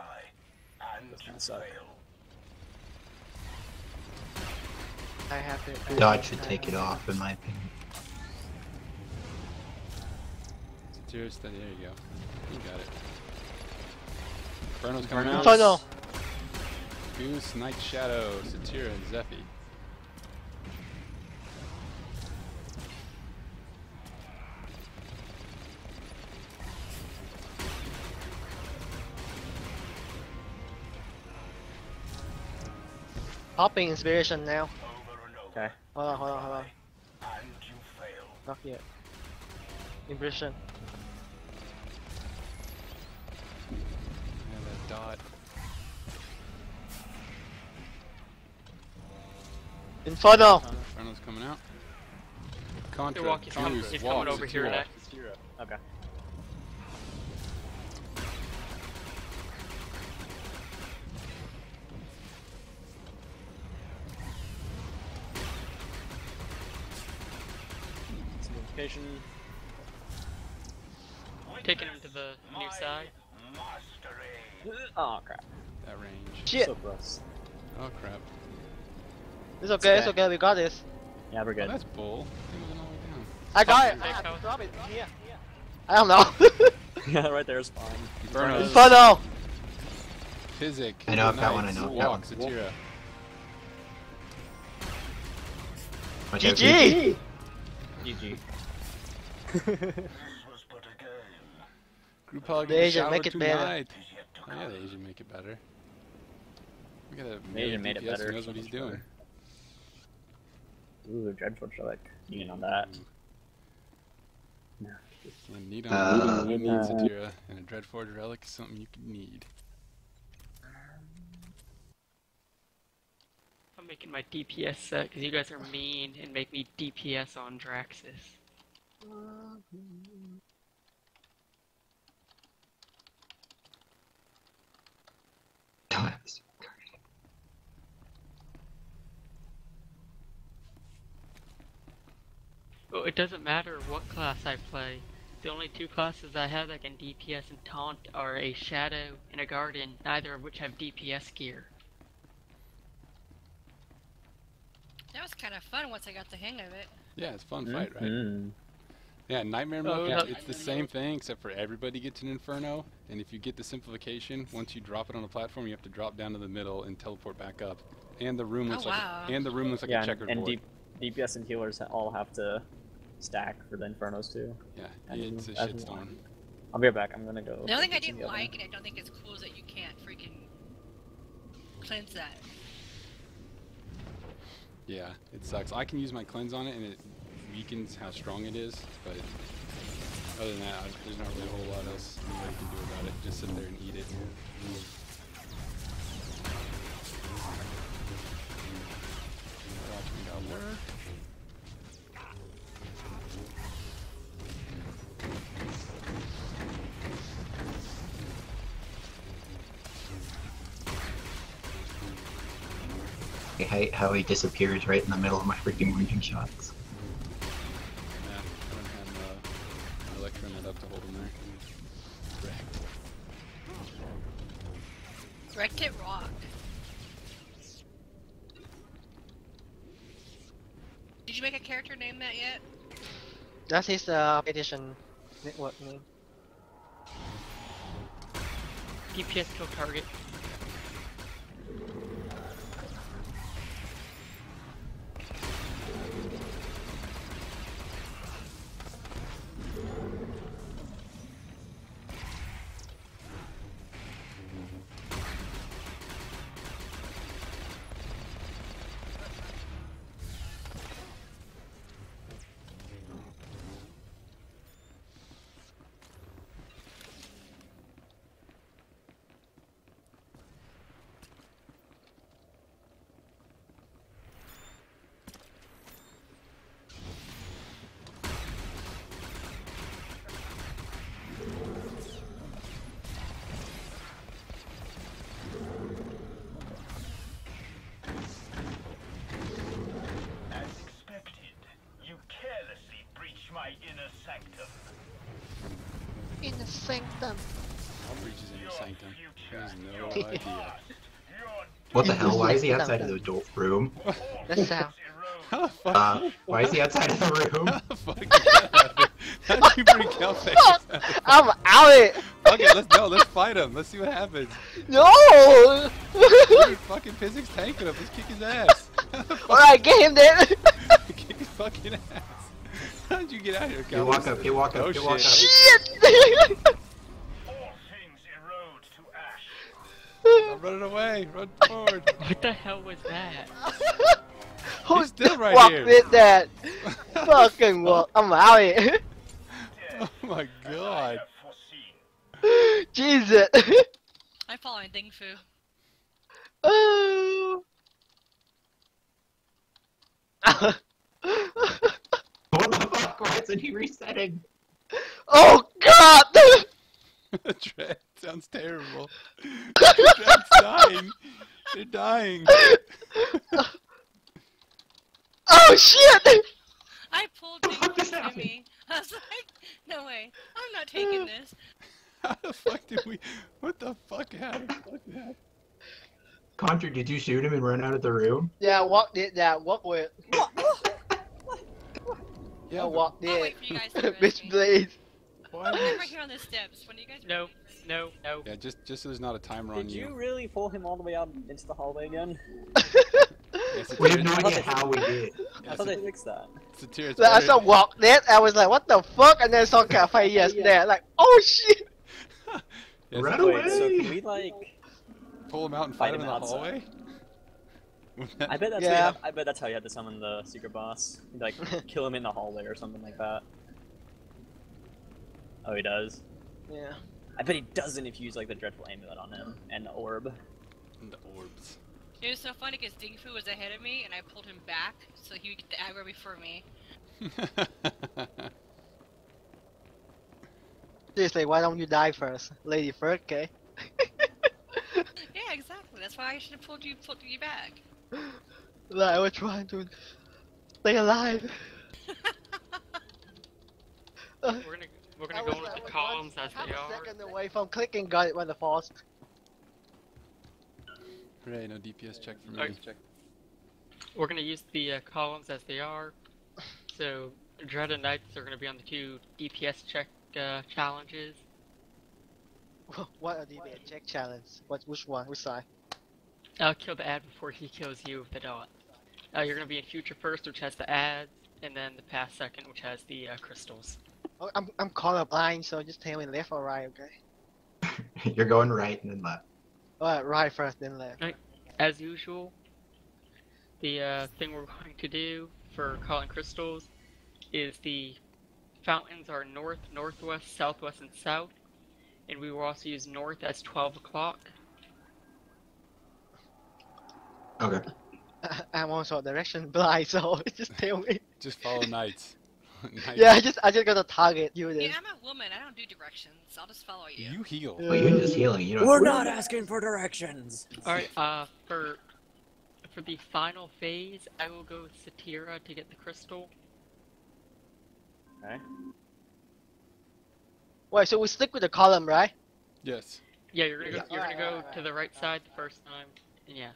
and you kinda suck. fail. I have it. I Dodge should take have it off, in my opinion. Satyr, steady. There you go. You got it. Inferno's coming out. Inferno! Goose, Night Shadow, Satira, and Zephy. Popping inspiration now. Over and over, Okay. Hold on, hold on, hold on. and you fail. Not yet. Impression. Yeah, that dot. Inferno! Uh, Inferno's coming out. Contra, walk, he's coming- Goose, he's Walk, coming over here Satira. next. Okay. Simplification. Taking him to the new side. Oh crap. That range. Shit! So close. Oh crap. It's okay, it's okay. okay, we got this. Yeah, we're Oh, good. that's bull. Thing went all the way down. I got it! Fucking I big have to house. drop it. Here, here. I don't know. yeah, right there is fine. Inferno. Inferno! Physic. I know, I've got one, I know, I've got Walk, one. Satira. Watch out, GG! GG. This was but a game. Group hug The in the Asian make it better. tonight. It is yet to Oh yeah, the Asian make it better. We got a The Asian made it DPS who better. knows what he's doing. Ooh, Dreadforge Relic. Union on that. No. Yeah, need on Uh, you need uh, Satira, and a Dreadforge relic is something you can need. I'm making my DPS set because you guys are mean and make me DPS on Draxus. Don't. Well, it doesn't matter what class I play. The only two classes I have that can DPS and taunt are a Shadow and a Guardian, neither of which have DPS gear. That was kind of fun once I got the hang of it. Yeah, it's a fun fight, right? Mm-hmm. Yeah, Nightmare Oh, mode, yeah. it's the same thing except for everybody gets an Inferno, and if you get the simplification, once you drop it on a platform, you have to drop down to the middle and teleport back up. And the room Oh, looks like wow. a, and the room looks like yeah, a and, checkered and board. D- DPS and healers all have to stack for the Infernos too. yeah, and it's a as shitstorm. I'll be right back. I'm gonna go. The only thing I get some didn't like, and I don't think it's cool, is that you can't freaking cleanse that. Yeah, it sucks. I can use my cleanse on it, and it weakens how strong it is, but other than that, there's not really a whole lot else anybody can do about it. Just sit there and eat it. I hate how he disappears right in the middle of my freaking ranging shots. Electronet up hold him there. Wrecked. Wrecked it rock. Did you make a character name that yet? That's his uh, petition network name. DPS kill target. He outside of the door room? That's how. How the fuck? Uh, why is he outside of the room? How the fuck that happen? How did you bring Calphayus? I'm out it. Okay, let's go. Let's fight him. Let's see what happens. No. Dude, fucking physics tanking him. Let's kick his ass. Alright, get him then. kick his fucking ass. How did you get out of here, He walk Calphayus? up, he walk up, Oh he walk shit. Shit. I'm running away. Run forward. What the hell was that? Who He's still right fuck here. did that? Fucking well, I'm out it. Oh my god. Jesus. I'm following Ding Fu. oh. What the fuck? Why isn't he resetting? oh God. Dread sounds terrible. Dread's dying. They're dying. oh shit. I pulled Ding Fu to me. I was like, no way. I'm not taking this. How the fuck did we? What the fuck happened? What the heck? Contra, did you shoot him and run out of the room? Yeah, what did that? What with? Yeah, I but walked I'll in. wait for you guys Bitch, please. Why I'm would- right here on the steps. When you guys No, no, no. Yeah, just just so there's not a timer on you. Did you. you really pull him all the way out into the hallway again? Yeah, We have no Satir- idea how we did. yeah, I thought they fixed that. Satir, it's Like, I better- saw walk there. I was like, what the fuck? And then saw cafe yes there. Like, oh shit. yeah, Run Satir, Wait, so can we like? Pull him out and fight Fight him in the outside. hallway. I bet that's Yeah. yeah. How, I bet that's how you had to summon the secret boss. Like kill him in the hallway or something like that. Oh, he does. Yeah. I bet he doesn't if you use like the dreadful amulet on him and the orb. And the orbs. It was so funny because Dingfu was ahead of me and I pulled him back so he would get the aggro before me. Seriously, why don't you die first? Lady first, okay? Yeah, exactly. That's why I should have pulled you pulled you back. Like, I was trying to stay alive. We're gonna we're gonna was go like- with the columns one- as half they are. second away from clicking got it when the falls. Hooray, no DPS check for me. Alright. We're gonna use the uh, columns as they are. So Dread and Knights are gonna be on the two DPS check uh, challenges. what are the DPS check challenge? What? Which one? Which side? I'll kill the ad before he kills you with the dot. Uh, you're gonna be in future first, which has the ads, and then the past second, which has the uh, crystals. Oh, I'm I'm colorblind, so just tell me left or right, okay? You're going right and then left. Alright, right first, then left. Right. As usual, the uh, thing we're going to do for calling crystals is the fountains are north, northwest, southwest, and south, and we will also use north as 12 o'clock. Okay. I'm also direction blind, so just tell me. Just follow knights. Knights. Yeah, I just I just got to target you then. Yeah, I'm a woman. I don't do directions. I'll just follow you. You heal. Yeah. Well, you're just healing. You don't. We're not asking for directions. All right. Uh, for for the final phase, I will go with Satira to get the crystal. Okay. Wait, so we stick with the column, right? Yes. Yeah, you're gonna go, Yeah. you're gonna Alright, go alright, to the right side the first time. And yeah.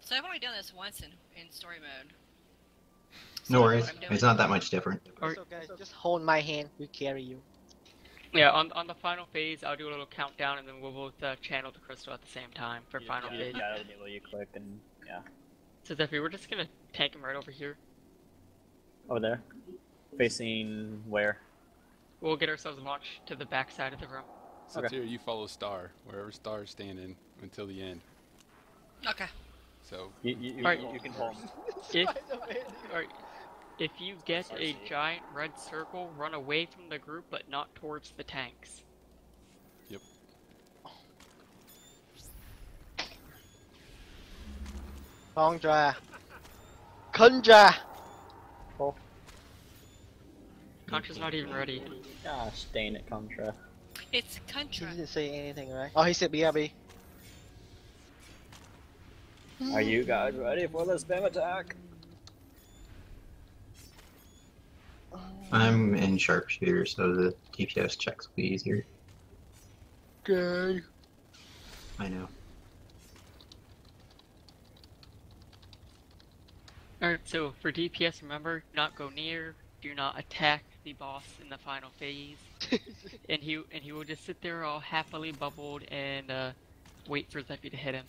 So I've only done this once in, in story mode. So No worries. what I'm doing. It's not that much different. Alright. It's okay. Just hold my hand. We carry you. Yeah, on on the final phase, I'll do a little countdown, and then we'll both uh, channel the crystal at the same time for final yeah, phase. Yeah, that'll be where you click and yeah. So Zephyr, we're just gonna tank him right over here. Over there. Facing where? We'll get ourselves launched to the back side of the room. So Okay. here you follow Star, wherever Star's standing until the end. Okay. So You, you, you, Alright. you, you can hold. If alright, if you get a giant red circle, run away from the group, but not towards the tanks. Yep. Kondra. Kondra. Contra's not even ready. Ah, Gosh, dang it, Contra. It's Contra. He didn't say anything, right? Oh, he said BRB. Hmm. Are you guys ready for the spam attack? I'm in sharpshooter, so the DPS checks will be easier. okay. I know. Alright, so for DPS, remember, do not go near, do not attack the boss in the final phase, and he and he will just sit there all happily bubbled and uh, wait for Zephy to hit him.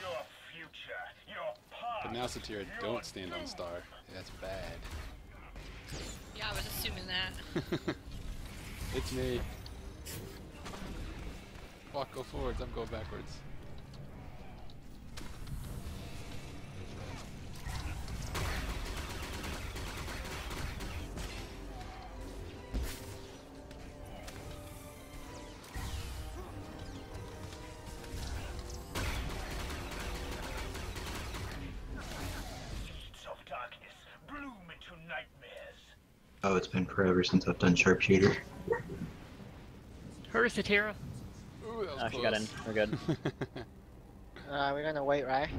Your future, your past. But now Satira, don't stand on star. That's bad. Yeah, I was assuming that. it's me. Walk, go forwards. I'm going backwards. Forever since I've done sharpshooter. Hurry, Satira! Ooh, that Oh, she got in. We're good. Uh, we're gonna wait, right?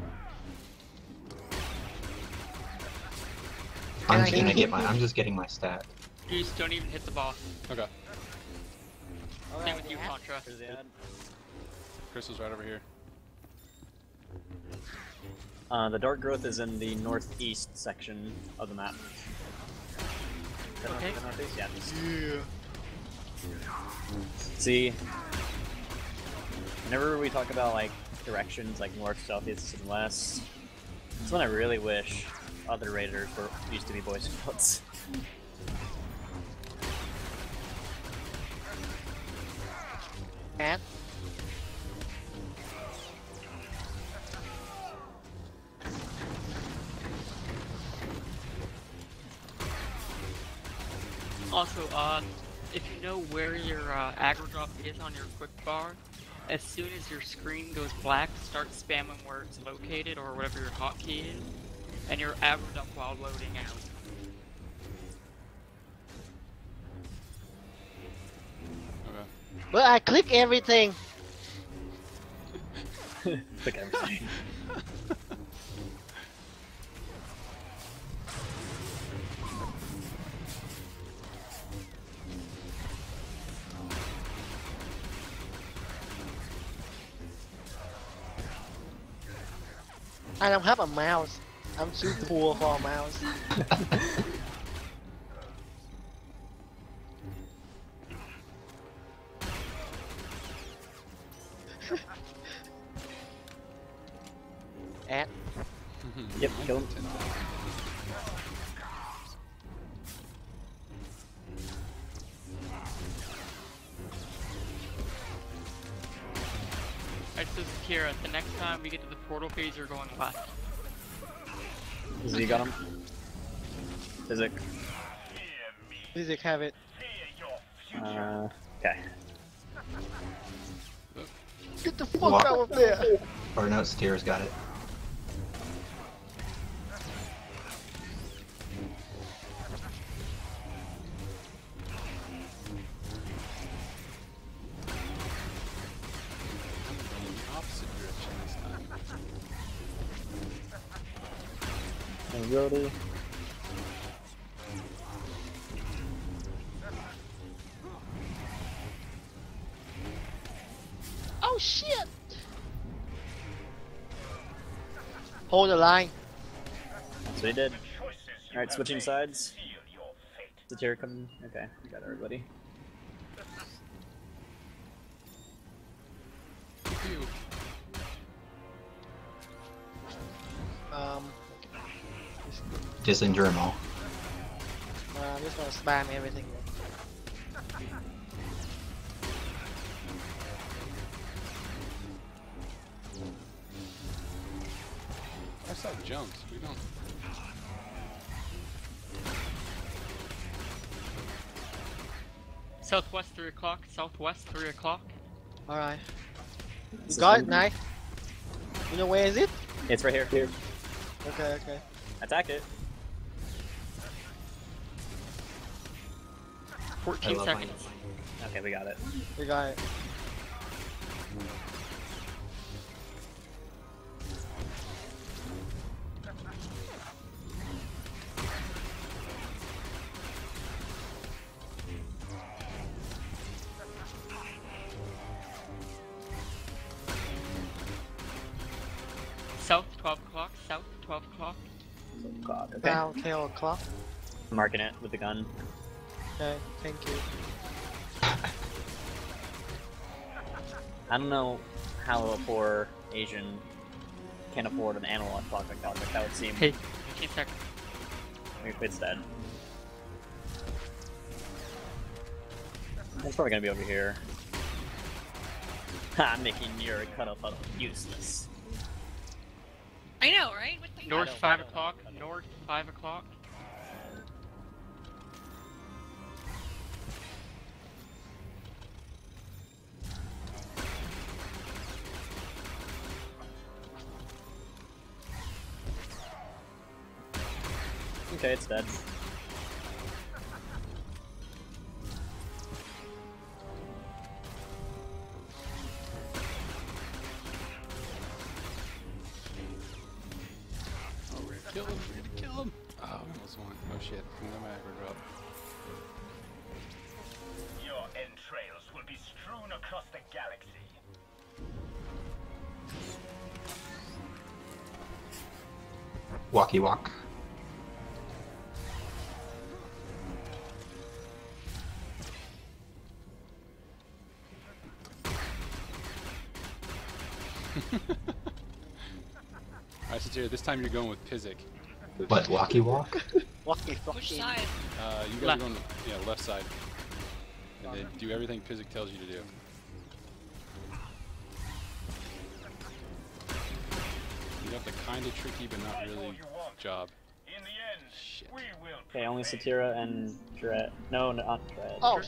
I'm just gonna get my. I'm just getting my stat. Goose, don't even hit the boss. okay. Same with you, Contra. Here's the ad. Crystal's right over here. Uh, the dark growth is in the northeast section of the map. Is that Okay. Yeah. See, whenever we talk about like directions, like north, south, east, and west, that's when I really wish other raiders were used to be Boy Scouts. And Also, uh, if you know where your uh, aggro drop is on your quick bar, as soon as your screen goes black, start spamming where it's located or whatever your hotkey is, and your aggro dump while loading out. Okay. but I click everything. Click everything. I don't have a mouse. I'm too poor for a mouse. To the portal phase, you're going left. Z got him. Physic. Physic have it. Uh, okay. Get the fuck Walk. out of there. Or no, Satira's got it. Switching sides. The tier coming. Okay, we got everybody. Um, Just endure them all. uh, I'm just gonna spam everything. I saw jumps. We don't. Southwest 3 o'clock, southwest 3 o'clock. Alright. You got it, knife? You know where is it? It's right here. Here. Okay, okay. Attack it. 14 seconds. Okay, we got it. We got it. Now, 10 o'clock. Marking it with the gun. Okay, thank you. I don't know how a poor Asian can afford an analog clock like that, but that would seem. Hey, 15 seconds. If it's dead. It's probably gonna be over here. I'm making your cutoff huddle useless. I know, right? North, 5 o'clock, north, 5 o'clock. Okay, it's dead. Alright, this time you're going with Pizik. What, walkie walk? Walkie Which side? Uh, you guys Left. are going, yeah, left side. And then do everything Pizik tells you to do. You got the kind of tricky but not really job. In the end, Shit. we will Okay, only. Satira and Dread. No, no, not Dread. Oh,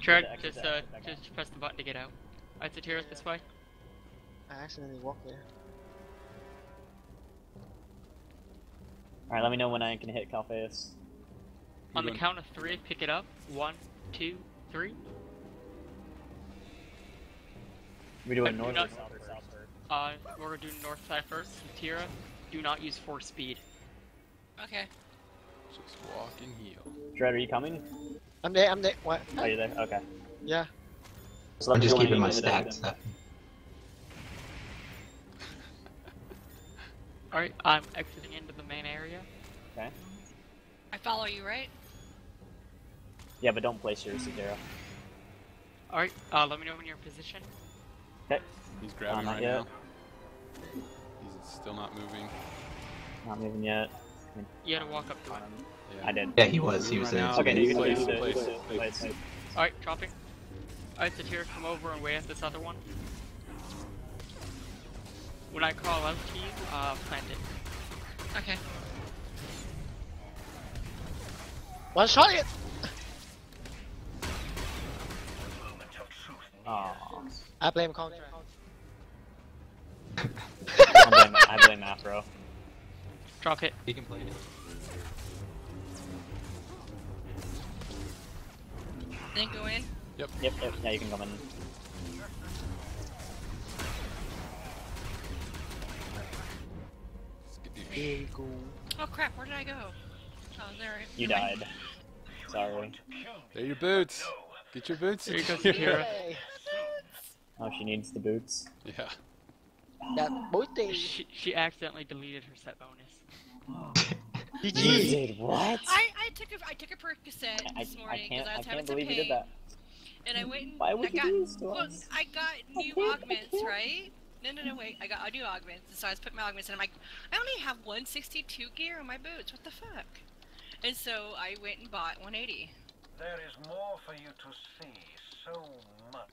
Tread, Back, just, uh, just press the button to get out. Alright, Satira, this way. I accidentally walked there. Alright, let me know when I can hit Calphayus. On the count of three, pick it up. One, two, three. We doing But north do or not- south or south first? Uh, we're gonna do north side first. Satira, do not use force speed. Okay. Just walk and heal. Dread, are you coming? I'm there, I'm there. What? Oh, you're there? Okay. Yeah. So I'm just keeping my and do that stats Alright, I'm exiting into the main area. Okay. I follow you, right? Yeah, but don't place your Satira. Alright, uh, let me know when you're in position. Okay. He's grabbing not right yet. now. He's still not moving. Not moving yet. You gotta walk up to it. Yeah. I did. Yeah, he was. He was Right Okay, you can do Place, it. place. Alright, dropping. Alright, Satira, come over and wait at this other one. When I call out to you, uh, plant it. Okay. One shot it! Moment of truth Aw. I blame Contra. I blame, I blame Afro. Drop it. He can play it. Then go in. Yep, yep, yeah, you can come in. Oh crap, where did I go? Oh, there. You never mind. died. Sorry. There are your boots. Get your boots. There you go, Satira. Oh, she needs the boots. Yeah. That booty. She, she accidentally deleted her set bonus. You GG. did what? I, I took a I took a Percocet I, this I morning can't, because I I was having can't some believe you did that. and I went. And Why would I you got, do this to well, us? I got new I augments, can't. right? No, no, no, wait. I got new augments, and so I was putting my augments, and I'm like, I only have 162 gear on my boots. What the fuck? And so I went and bought 180. There is more for you to see. So much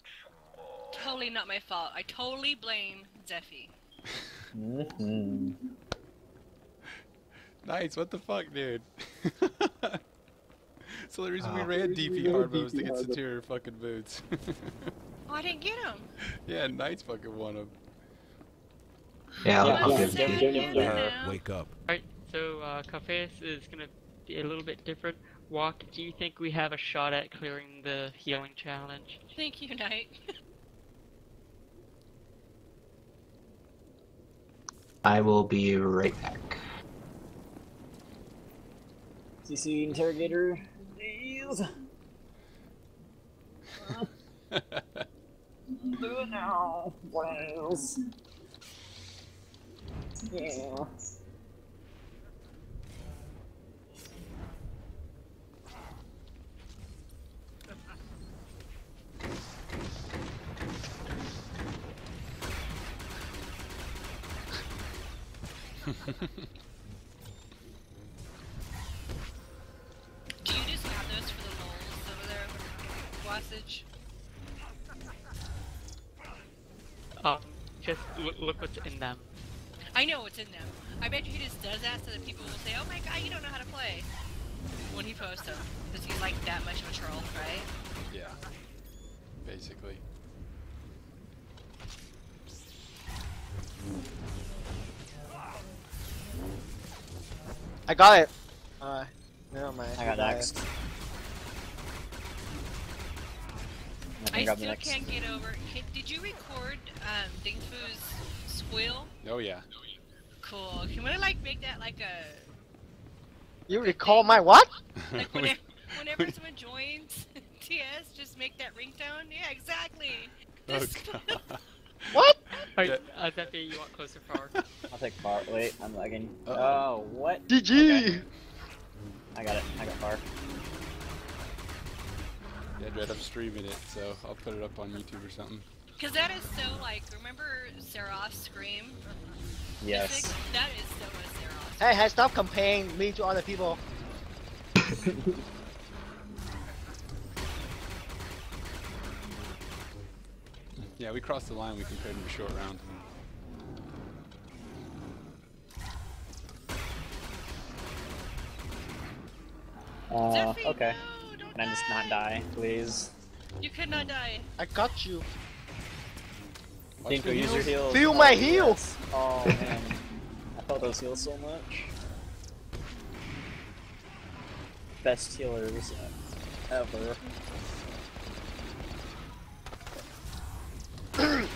more. Totally not my fault. I totally blame Zephy. Nice. What the fuck, dude? so the reason we Oh. ran DP hard mode was to get Satira fucking boots. Oh, I didn't get them. yeah, Knights fucking won them. Yeah, I'll, Yeah, I'll yeah, give give- it to you. to her. Wake up. Alright, so uh, Calphayus is gonna be a little bit different. Walk, do you think we have a shot at clearing the healing challenge? Thank you, Knight. I will be right back. CC interrogator. Please. Do it now. What else? Yeah. Do you just have those for the lols over there, Wasage? Um, just look, look what's in them. I know what's in them. I bet you he just does that so that people will say, "Oh my god, you don't know how to play," when he posts them, because he's like that much of a troll, right? Yeah. Basically. I got it. Alright. Never mind. I got it. next. I I can grab the still next. can't get over. Can, did you record um, Ding Fu's squeal? Oh yeah. Cool. Can we like make that like a You recall my what? like whenever, whenever someone joins TS, just make that ringtone? Yeah, exactly. oh Just- god. What? Alright, uh, Zephy, you want closer far? I'll take far. Wait, I'm lagging. Uh-oh. Oh, what? GG! I got it. I got far. Yeah, Dread, I'm streaming it, so I'll put it up on YouTube or something. Cause that is so like, remember Seraph Scream? Yes. Music? That is so a Seraph. Hey, hey, stop comparing me to other people. Yeah, we crossed the line. We compared him to short round. Uh, okay. no, don't Can I just not die, please? You cannot die. I got you. Watch Dinko, use your heals. heals. Feel Oh, my yes. heals! Oh man, I felt those heals so much. Best healers ever. Alright,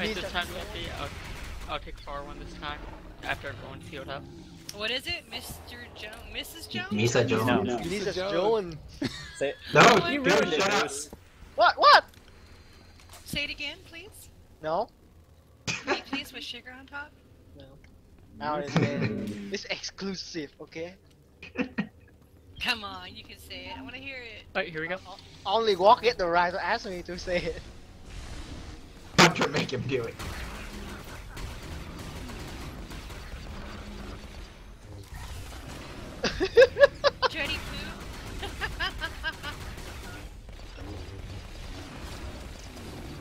Need this that time, sword. Zephy, I'll, I'll take far one this time, after everyone's healed up. What is it, Mr. Jones? Mrs. Jones? Misa Jones. No, no. Lisa Jones. Jones. Say, No, Oh, you ruined it, shut up. Bruce. What? What? Say it again, please. No. Can you please with sugar on top? No. Now it's, uh, it's exclusive, okay? Come on, you can say it. I want to hear it. Alright, here we go. Only walk get the right to ask me to say it. I'm trying to make him do it. Jenny Poo?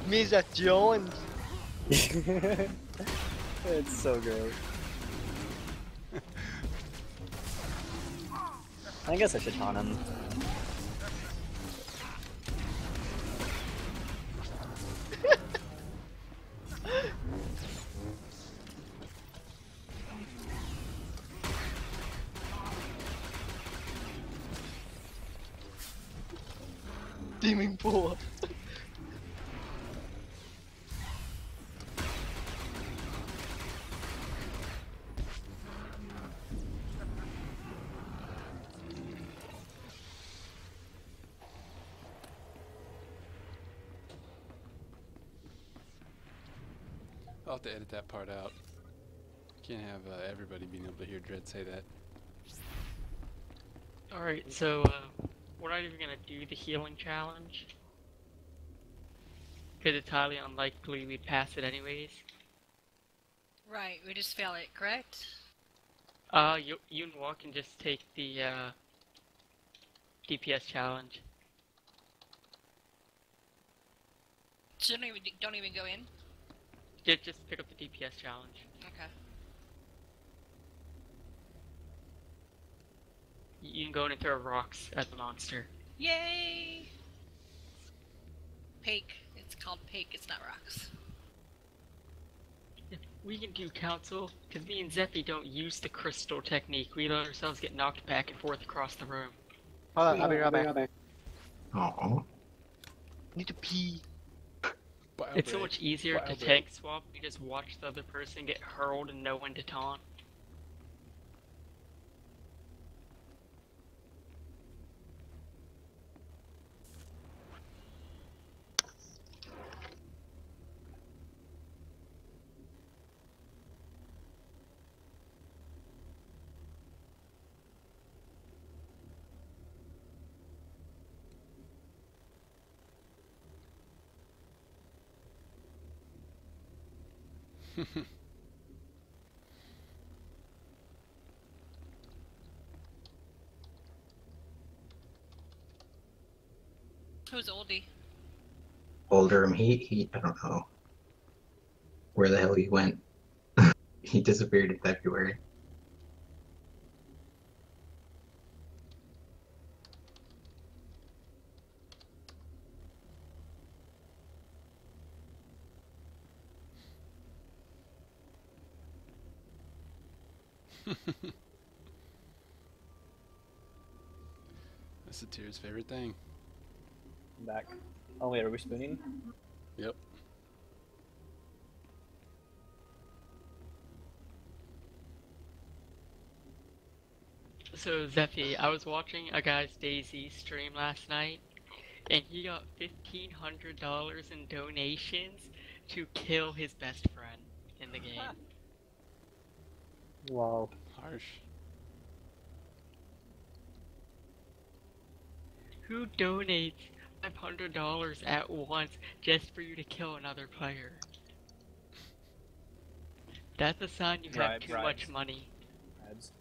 Misa Jones. it's so great. I guess I should taunt him. Demon Pool. To edit that part out. Can't have uh, everybody being able to hear Dread say that. Alright, so, uh, we're not even gonna do the healing challenge. Because it's highly unlikely we'd pass it anyways. Right, we just fail it, correct? Uh, you, you and Walk can just take the, uh, DPS challenge. So don't even, don't even go in? Just, just pick up the DPS challenge. Okay. You you can go in and throw rocks at the monster. Yay! Pake. It's called Pake, it's not rocks. We can do council, because me and Zephy don't use the crystal technique. We let ourselves get knocked back and forth across the room. Hold on, I'll be right back. Oh. Need to pee. It's so much easier to tank swap. You just watch the other person get hurled and know when to taunt. Who's oldie? Oldham, he he I don't know where the hell he went. he disappeared in February. That's the tear's favorite thing. I'm back. Oh wait, are we spooning? Yep. So Zephy, I was watching a guy's DayZ stream last night, and he got fifteen hundred dollars in donations to kill his best friend in the game. Wow. Harsh. Who donates five hundred dollars at once just for you to kill another player? That's a sign you have Bribe- too bribes. much money. Crabs.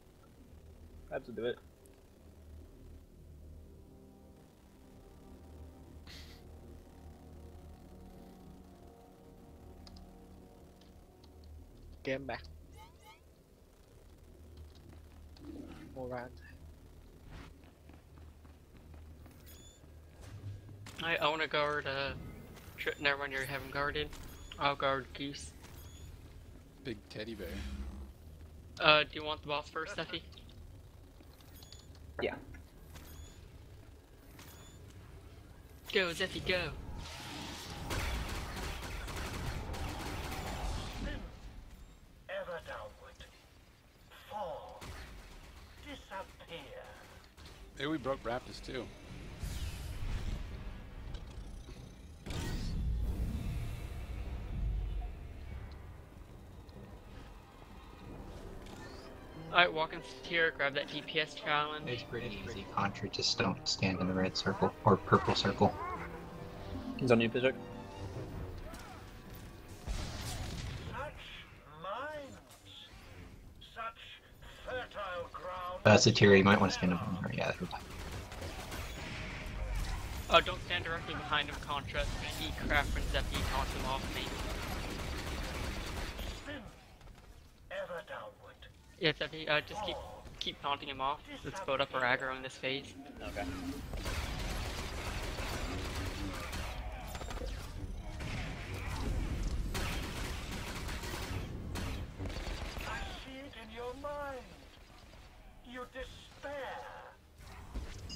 Crabs will do it. Get him back. All I own a guard. Uh, never mind, you have him guarded. I'll guard Goose. Big teddy bear. Uh, do you want the boss first, Steffi? Yeah. Go, Zephy, go. Ever downward. Fall. Disappear. Hey, we broke Raptus too. Alright, walk into here, grab that DPS challenge. It's pretty easy. Contra, just don't stand in the red circle or purple circle. He's on you, Pizzook. Such minds. Such fertile ground. Uh, Satira, you might want to stand up on her. Yeah, that'll Oh, don't stand directly behind him, Contra. It's gonna eat crap when Zephy taunts him off me. Spin. Ever downward. Yeah, Zephy, uh, just keep keep taunting him off. Let's build up our aggro in this phase. Okay. I see it in your mind. You despair.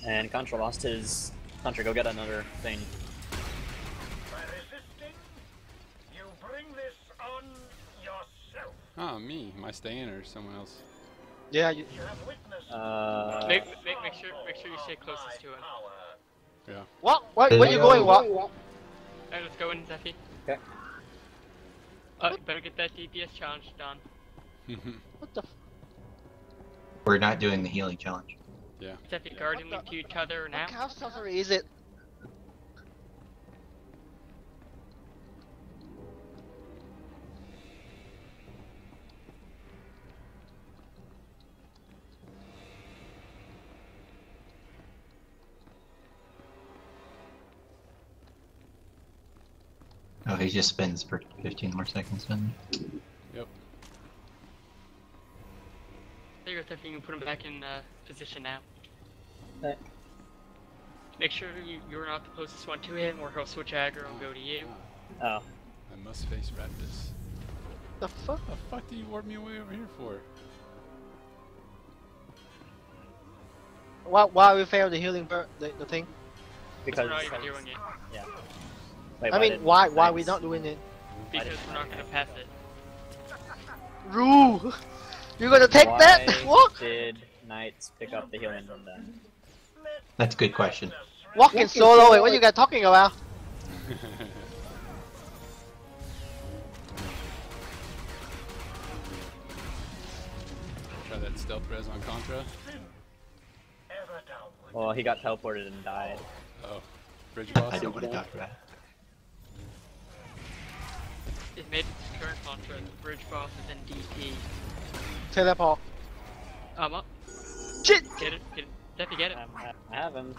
And Contra lost his. Contra, go get another thing. By resisting, you bring this on yourself. Oh, me. Am I staying or someone else? Yeah, you, You have witnessed Uh. Make, make, make sure make sure you stay closest to him. power. Yeah. what? What? Where you going? What? Alright, let's go in, Zephy. Okay. Uh, better get that DPS challenge done. What the? F- We're not doing the healing challenge. yeah. Zephy guarding What the- to each other now. what kind of suffer is it? He just spins for 15 more seconds then. Yep. There you go, Zephy. You can put him back in uh, position now. Okay. Make sure you, you're not the closest one to him, or he'll switch aggro and go to you. Oh. I must face Raptus. The fuck? What the fuck do you warp me away over here for? Why? Why we failed the healing? Bir- the, the thing? Because Because. we're not even doing it. Yeah. Wait, I mean, didn't why? Why we not doing it? Because we're not gonna pass it. Rule. You're gonna take why that? What? did Knights pick up the healing from them? That's a good question. Walking solo. Wait, what are you guys talking about? Try that stealth res on Contra. Ever. Well, he got teleported and died. Oh. Bridge boss? I don't want to talk about it. It made turn, Contra. The bridge boss is in DP. Teleport. I'm up. Shit! Get it, get it. Steffi, get it. I, I have him.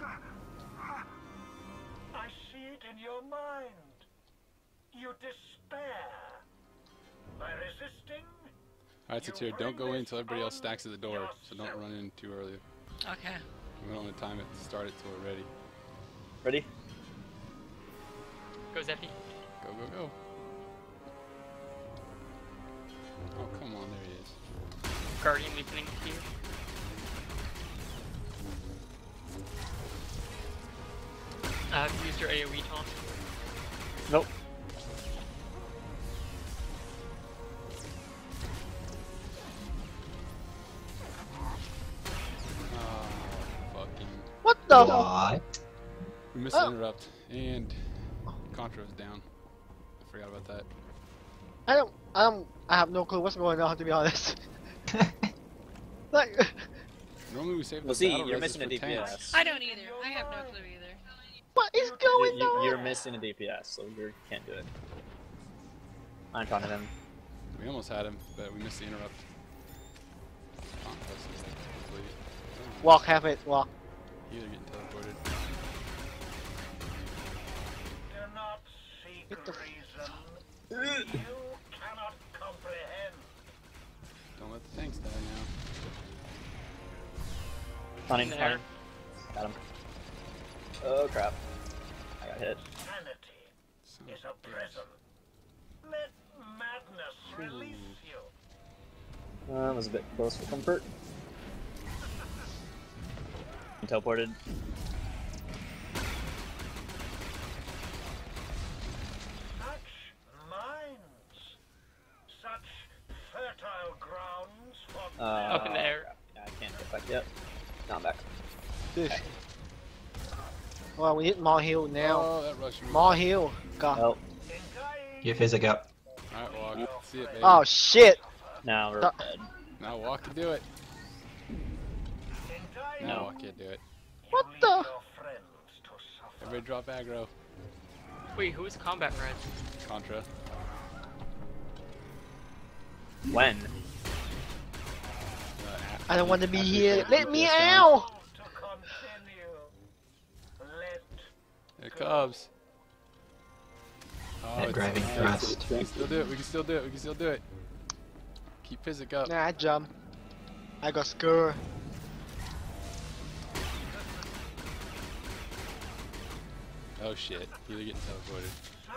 I see it in your mind. You despair. By resisting, Alright, so Tyr, don't go in until everybody else stacks at the door, so don't run in too early. Okay. We don't want to time it to start it till we're ready. Ready? Go, Zephy. Go, go, go. Oh, come on, there he is. Guardian weakening here. Uh, have you used your AoE taunt? Nope. Oh, fucking. What the? What? We missed Oh. interrupt, and Contra was down. I forgot about that. I don't. I don't. I have no clue what's going on to be honest. like, Normally we save the see, you're missing a for tanks. DPS. I don't either. I have no clue either. what is You, going you, on? you're missing a DPS, so you can't do it. I'm trying to him. We almost had him, but we missed the interrupt. Conquest is complete. Walk, have it. Walk. Either getting teleported. do not seek What the f- reason. you cannot comprehend. Don't let the tanks die now. Hunting, There. Got him. Oh crap. I got hit. Sanity is a prison. Let madness release you. Uh, that was a bit close for comfort. I'm teleported. Such minds, such fertile grounds for Uh, Up in the air. crap. Yeah, I can't get back yet. Now I'm back. Dude. Well, we hit more heal now. Oh, that rush move. More heal. God. Oh, Get physic up. Alright, walk. See it, baby. Oh shit. now we're Uh, dead. Now walk and do it. No. Now No. walk and do it. What the? your friends. Everybody drop aggro. Wait, who is combat red? Contra. When? I don't want to be here. Let me out. To. Let Here it comes. Oh, That it's driving nice. thrust. We can still do it. We can still do it. We can still do it. Keep physic up. Nah, I jump. I got scared. Oh shit. Healer getting teleported. such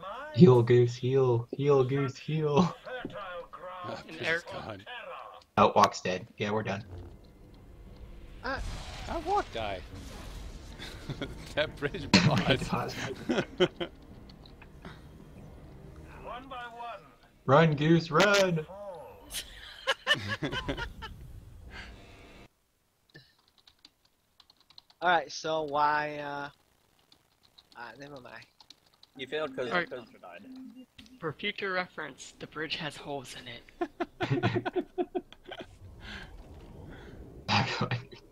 minds, Heal, Goose, heal. Heal, Goose, heal. Fertile grounds In Physic air. gone. terror. Outwalk's dead. Yeah, we're done. i walk die? that bridge boss. Pause. One by one, Run, Goose, run! Alright, so why, uh. Ah, never mind. You failed because Alright. Contra died. For future reference, the bridge has holes in it.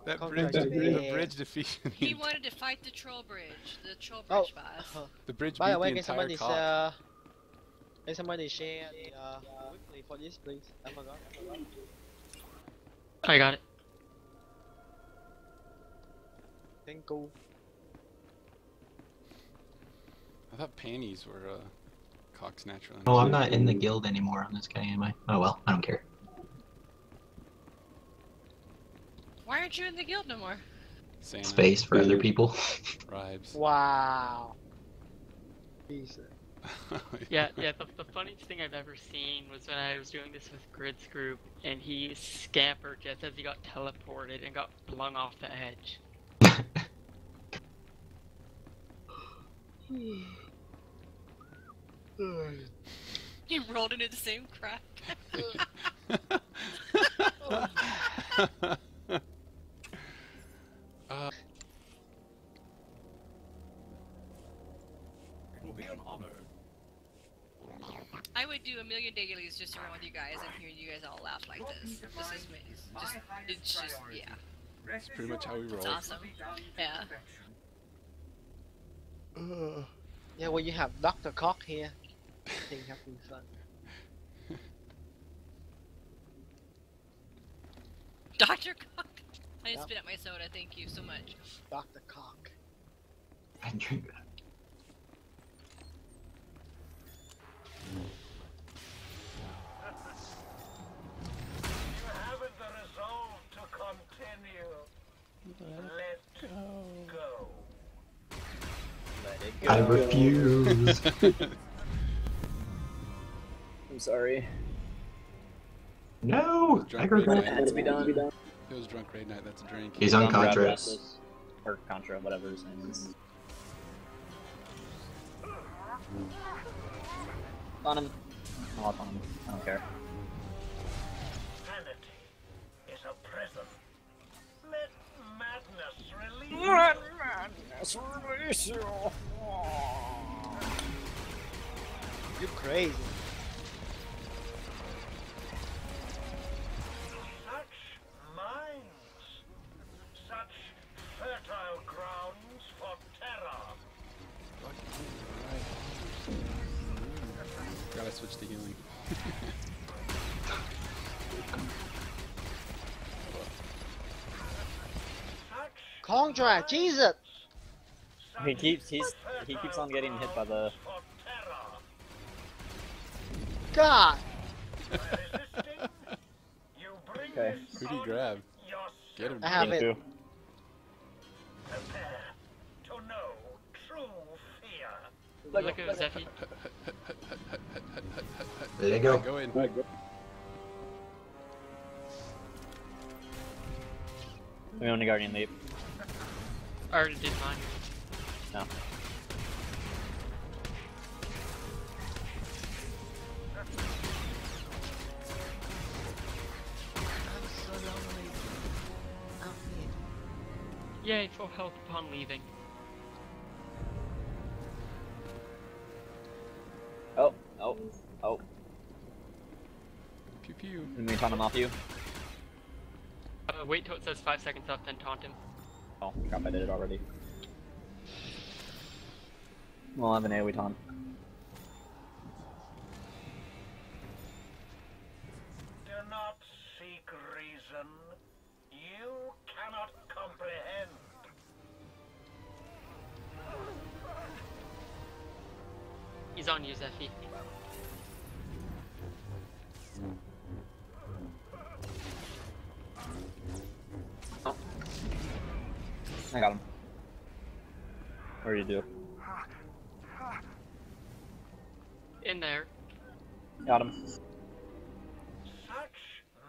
that bridge, the bridge defeated He wanted to fight the troll bridge. The troll Oh. bridge boss. The bridge By beat the way, the can entire somebody cop. uh, can somebody share the uh, weekly for this, please? I forgot. I forgot. I got it. Thank you. I thought panties were uh, Cock's natural. Oh, I'm not in the guild anymore on this guy, am I? Oh well, I don't care. Why aren't you in the guild no more? Santa, Space for other people. Bribes. Wow. Jesus. Yeah, yeah. The, the funniest thing I've ever seen was when I was doing this with Grid's group, and he scampered just as he got teleported and got flung off the edge. You rolled into the same crap. uh, It will be an honor. I would do a million dailies just to run with you guys and hear you guys all laugh like this. This is me. Just, it's just, yeah. That's pretty much how we roll. It's awesome. Yeah. Yeah, well, you have Dr. Cock here. Dr. Cock! I yep. spit out my soda, thank you so much. Dr. Cock. I drink that. Let go. Let go. I refuse. I'm sorry. no! Drunk Raid. Night. Had to be done. It was drunk raid night. That's a drink. He's on Done, Contra. Or Contra, whatever his name is. On him. I'll hop on him. I don't care. Sanity is a prison. Let madness release you. You crazy. Gotta switch to healing. Such Contra, Jesus! He keeps he's he keeps on getting hit by the for. God! By resisting, you bring Okay. Who'd he on grab? Get him. I have it. Infu. Prepare to know true fear. Look at There you go. Go in. We only Guardian Leap. I already did mine. No. I'm so lonely. I'm here. Yay, full health upon leaving. Taunt him off you. Uh, wait till it says 5 seconds left, then taunt him. Oh, crap, I did it already. We'll have an AoE taunt. Do not seek reason. You cannot comprehend. He's on you, Zephy. I got him. What do you do? In there. Got him. Such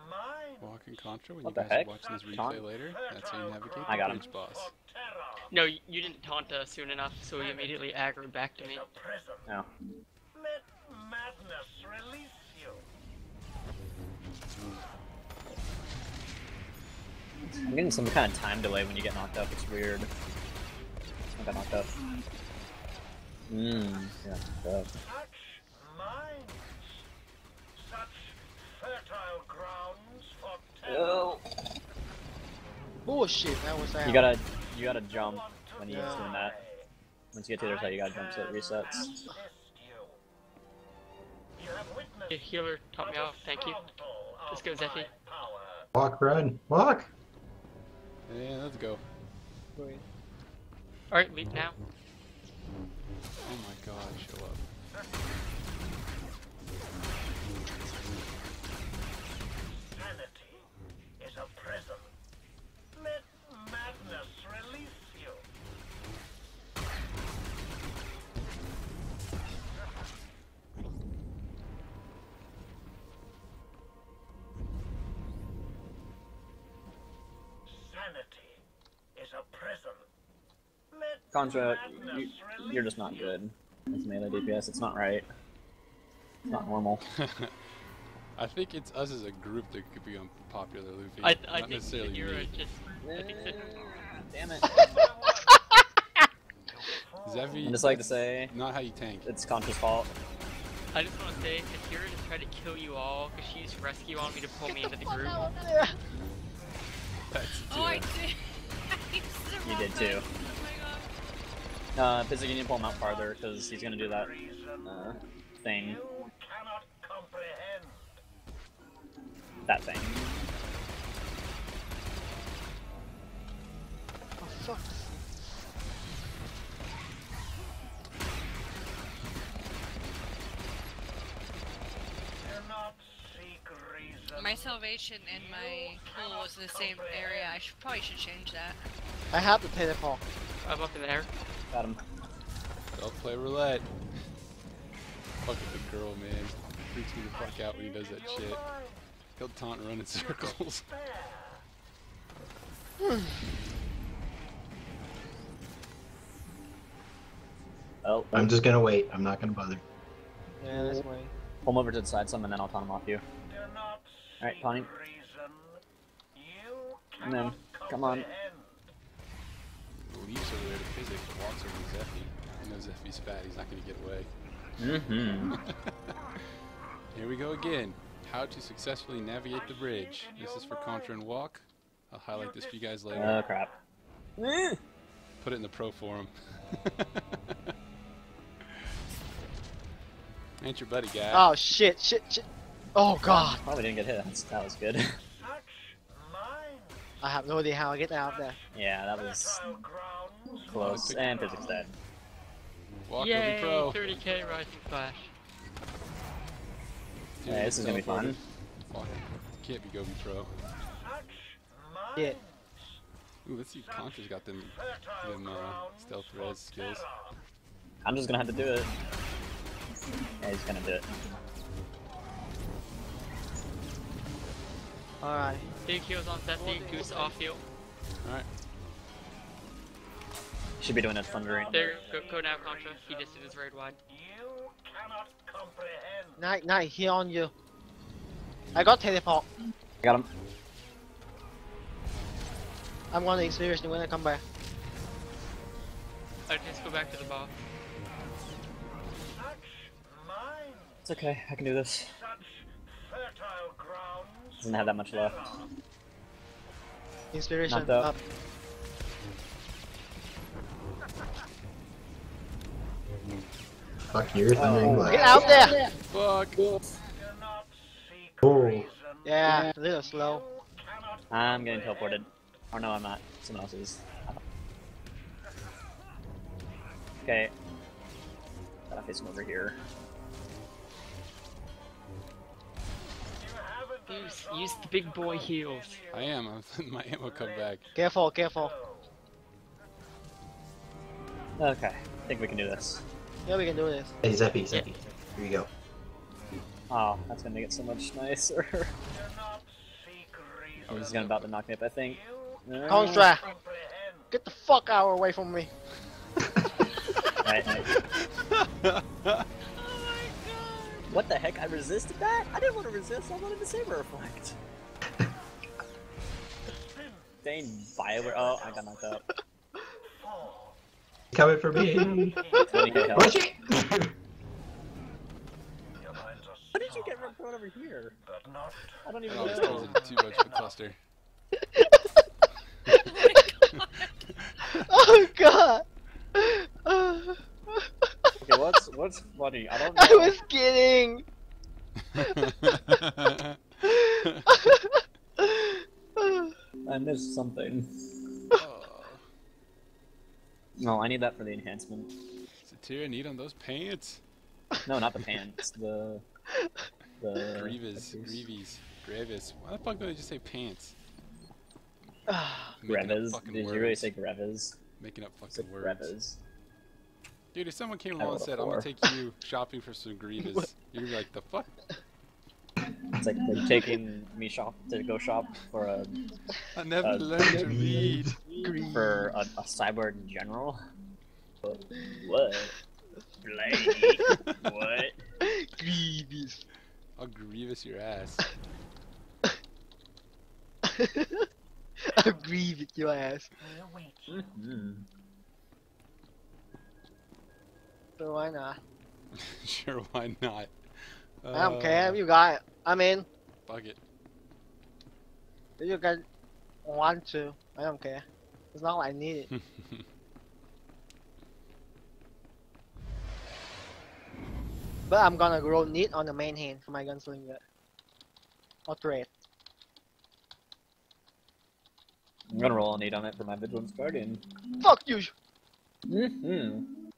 mind. Walking Contra when What you guys heck? watch this Taunt? replay later. That's how you navigate I got the him. boss. No, you didn't taunt us soon enough, so he immediately aggroed back to me. No. Let madness release you. I'm getting some kind of time delay when you get knocked up. It's weird. I got knocked up. Mmm. Yeah, knocked up. Such minds. Such fertile grounds for terror. Bullshit, that was out. You gotta, you gotta jump when he's Yeah. doing that. Once you get to the other side, you gotta jump so it resets. Assist you. You have witnessed The healer taught me off, thank you. Let's go, Zephy. Walk, run, walk! Yeah, let's go. Alright, leap now. Oh my god, show up. Contra, you, you're just not good. It's melee DPS. It's not right. It's not normal. I think it's us as a group that could be unpopular, Luffy. I, I not think necessarily you're me. just. I think that, Damn it. Zephy, I just like to say, not how you tank. it's Contra's fault. I just want to say, Akira just tried to kill you all because she used rescue on me to pull me into the group. That's Oh, I did. I You did too. Uh, Physic, need to pull him out farther, because he's gonna do that, uh, thing. That thing. Oh, fuck. My salvation and my pool was in the same area. I should probably should change that. I have the pinnacle. I'm up in there. Got him. Don't play roulette. Fuck the girl, man. Freaks me the fuck out when he does that shit. He'll taunt and run in circles. Oh, I'm just gonna wait. I'm not gonna bother. Yeah, that's way. pull him over to the side some and then I'll taunt him off you. Alright, taunting. And then, come on. Leaves over there to Physic's, walks over to Zephy. He knows Zephy's fat, he's not gonna get away. Mm-hmm. Here we go again. How to successfully navigate the bridge. This is for Contra and Walk. I'll highlight this for you guys later. Oh, crap. Put it in the pro forum. Ain't your buddy, guy. Oh shit, shit, shit. Oh god. Probably didn't get hit. That's, that was good. I have no idea how I get out there. yeah, that was close. And Physic's dead. Walk Yay! pro. 30k Rising Flash. Dude, Yeah, this is gonna be fun. Fuck. Can't be Gobi Pro. Yeah. Ooh, let's see if Contra's got them, them uh, stealth res skills. I'm just gonna have to do it. Yeah, he's gonna do it. Alright. Big heals on Zephy, Goose off heal. Alright. Should be doing that thundering. There, go, go now, Contra. He just did his raid wide. You cannot comprehend. Night, night, he on you. I got teleport. I got him. I'm gonna experience when I come back. I just go back to the boss. It's okay. I can do this. Doesn't have that much left. Inspiration Knocked up. Fuck you, thundering blast. Get out there! Fuck! Oh. Yeah, a little slow. I'm getting teleported. Or no, I'm not. Someone else is. Okay. Gotta face him over here. Use, use the big boy heals. I am. I'm letting my ammo come back. Careful, careful. Okay. I think we can do this. Yeah, we can do this. Hey, Zephy, Zephy. Here you go. Oh, that's gonna make it so much nicer. oh, he's gonna about to knock me up, I think. Uh, Contra! Get the fuck out away from me. Right, right. What the heck? I resisted that? I didn't want to resist. I wanted to saber reflect. Dang, Bioware. Oh, I got knocked out. Coming for me. 20k. Watch it. How did you get thrown over here? I don't even Oh, know. this goes in too much of a cluster. Oh god! Uh, Okay, what's what's funny? I don't know. I was kidding! I missed something. oh. No, I need that for the enhancement. Satira, need on those pants? No, not the pants. The the Grievous, headpiece. Grievies, Gravis. Why the fuck did I just say pants? Ah, Making up Greves. fucking Did you really say Greves? Making up fucking words. Greves. Dude, if someone came along and wrote a said, I'm gonna take you shopping for some Grievous, you're gonna be like, the fuck? It's like they're taking me shop to go shop for a I never Uh, learned to read. for a, a cyborg in general. What? What? Blade. what? Grievous. I'll Grievous your ass. Agree with your ass. Mm-hmm. So why not? sure, why not? I don't Uh, care. You got it. I'm in. Fuck it. If you guys want to, I don't care. It's not like I need it. But I'm gonna grow neat on the main hand for my gunslinger. Or threat. I'm gonna roll a need on it for my Vigilance Guardian. Fuck you! Mm-hmm.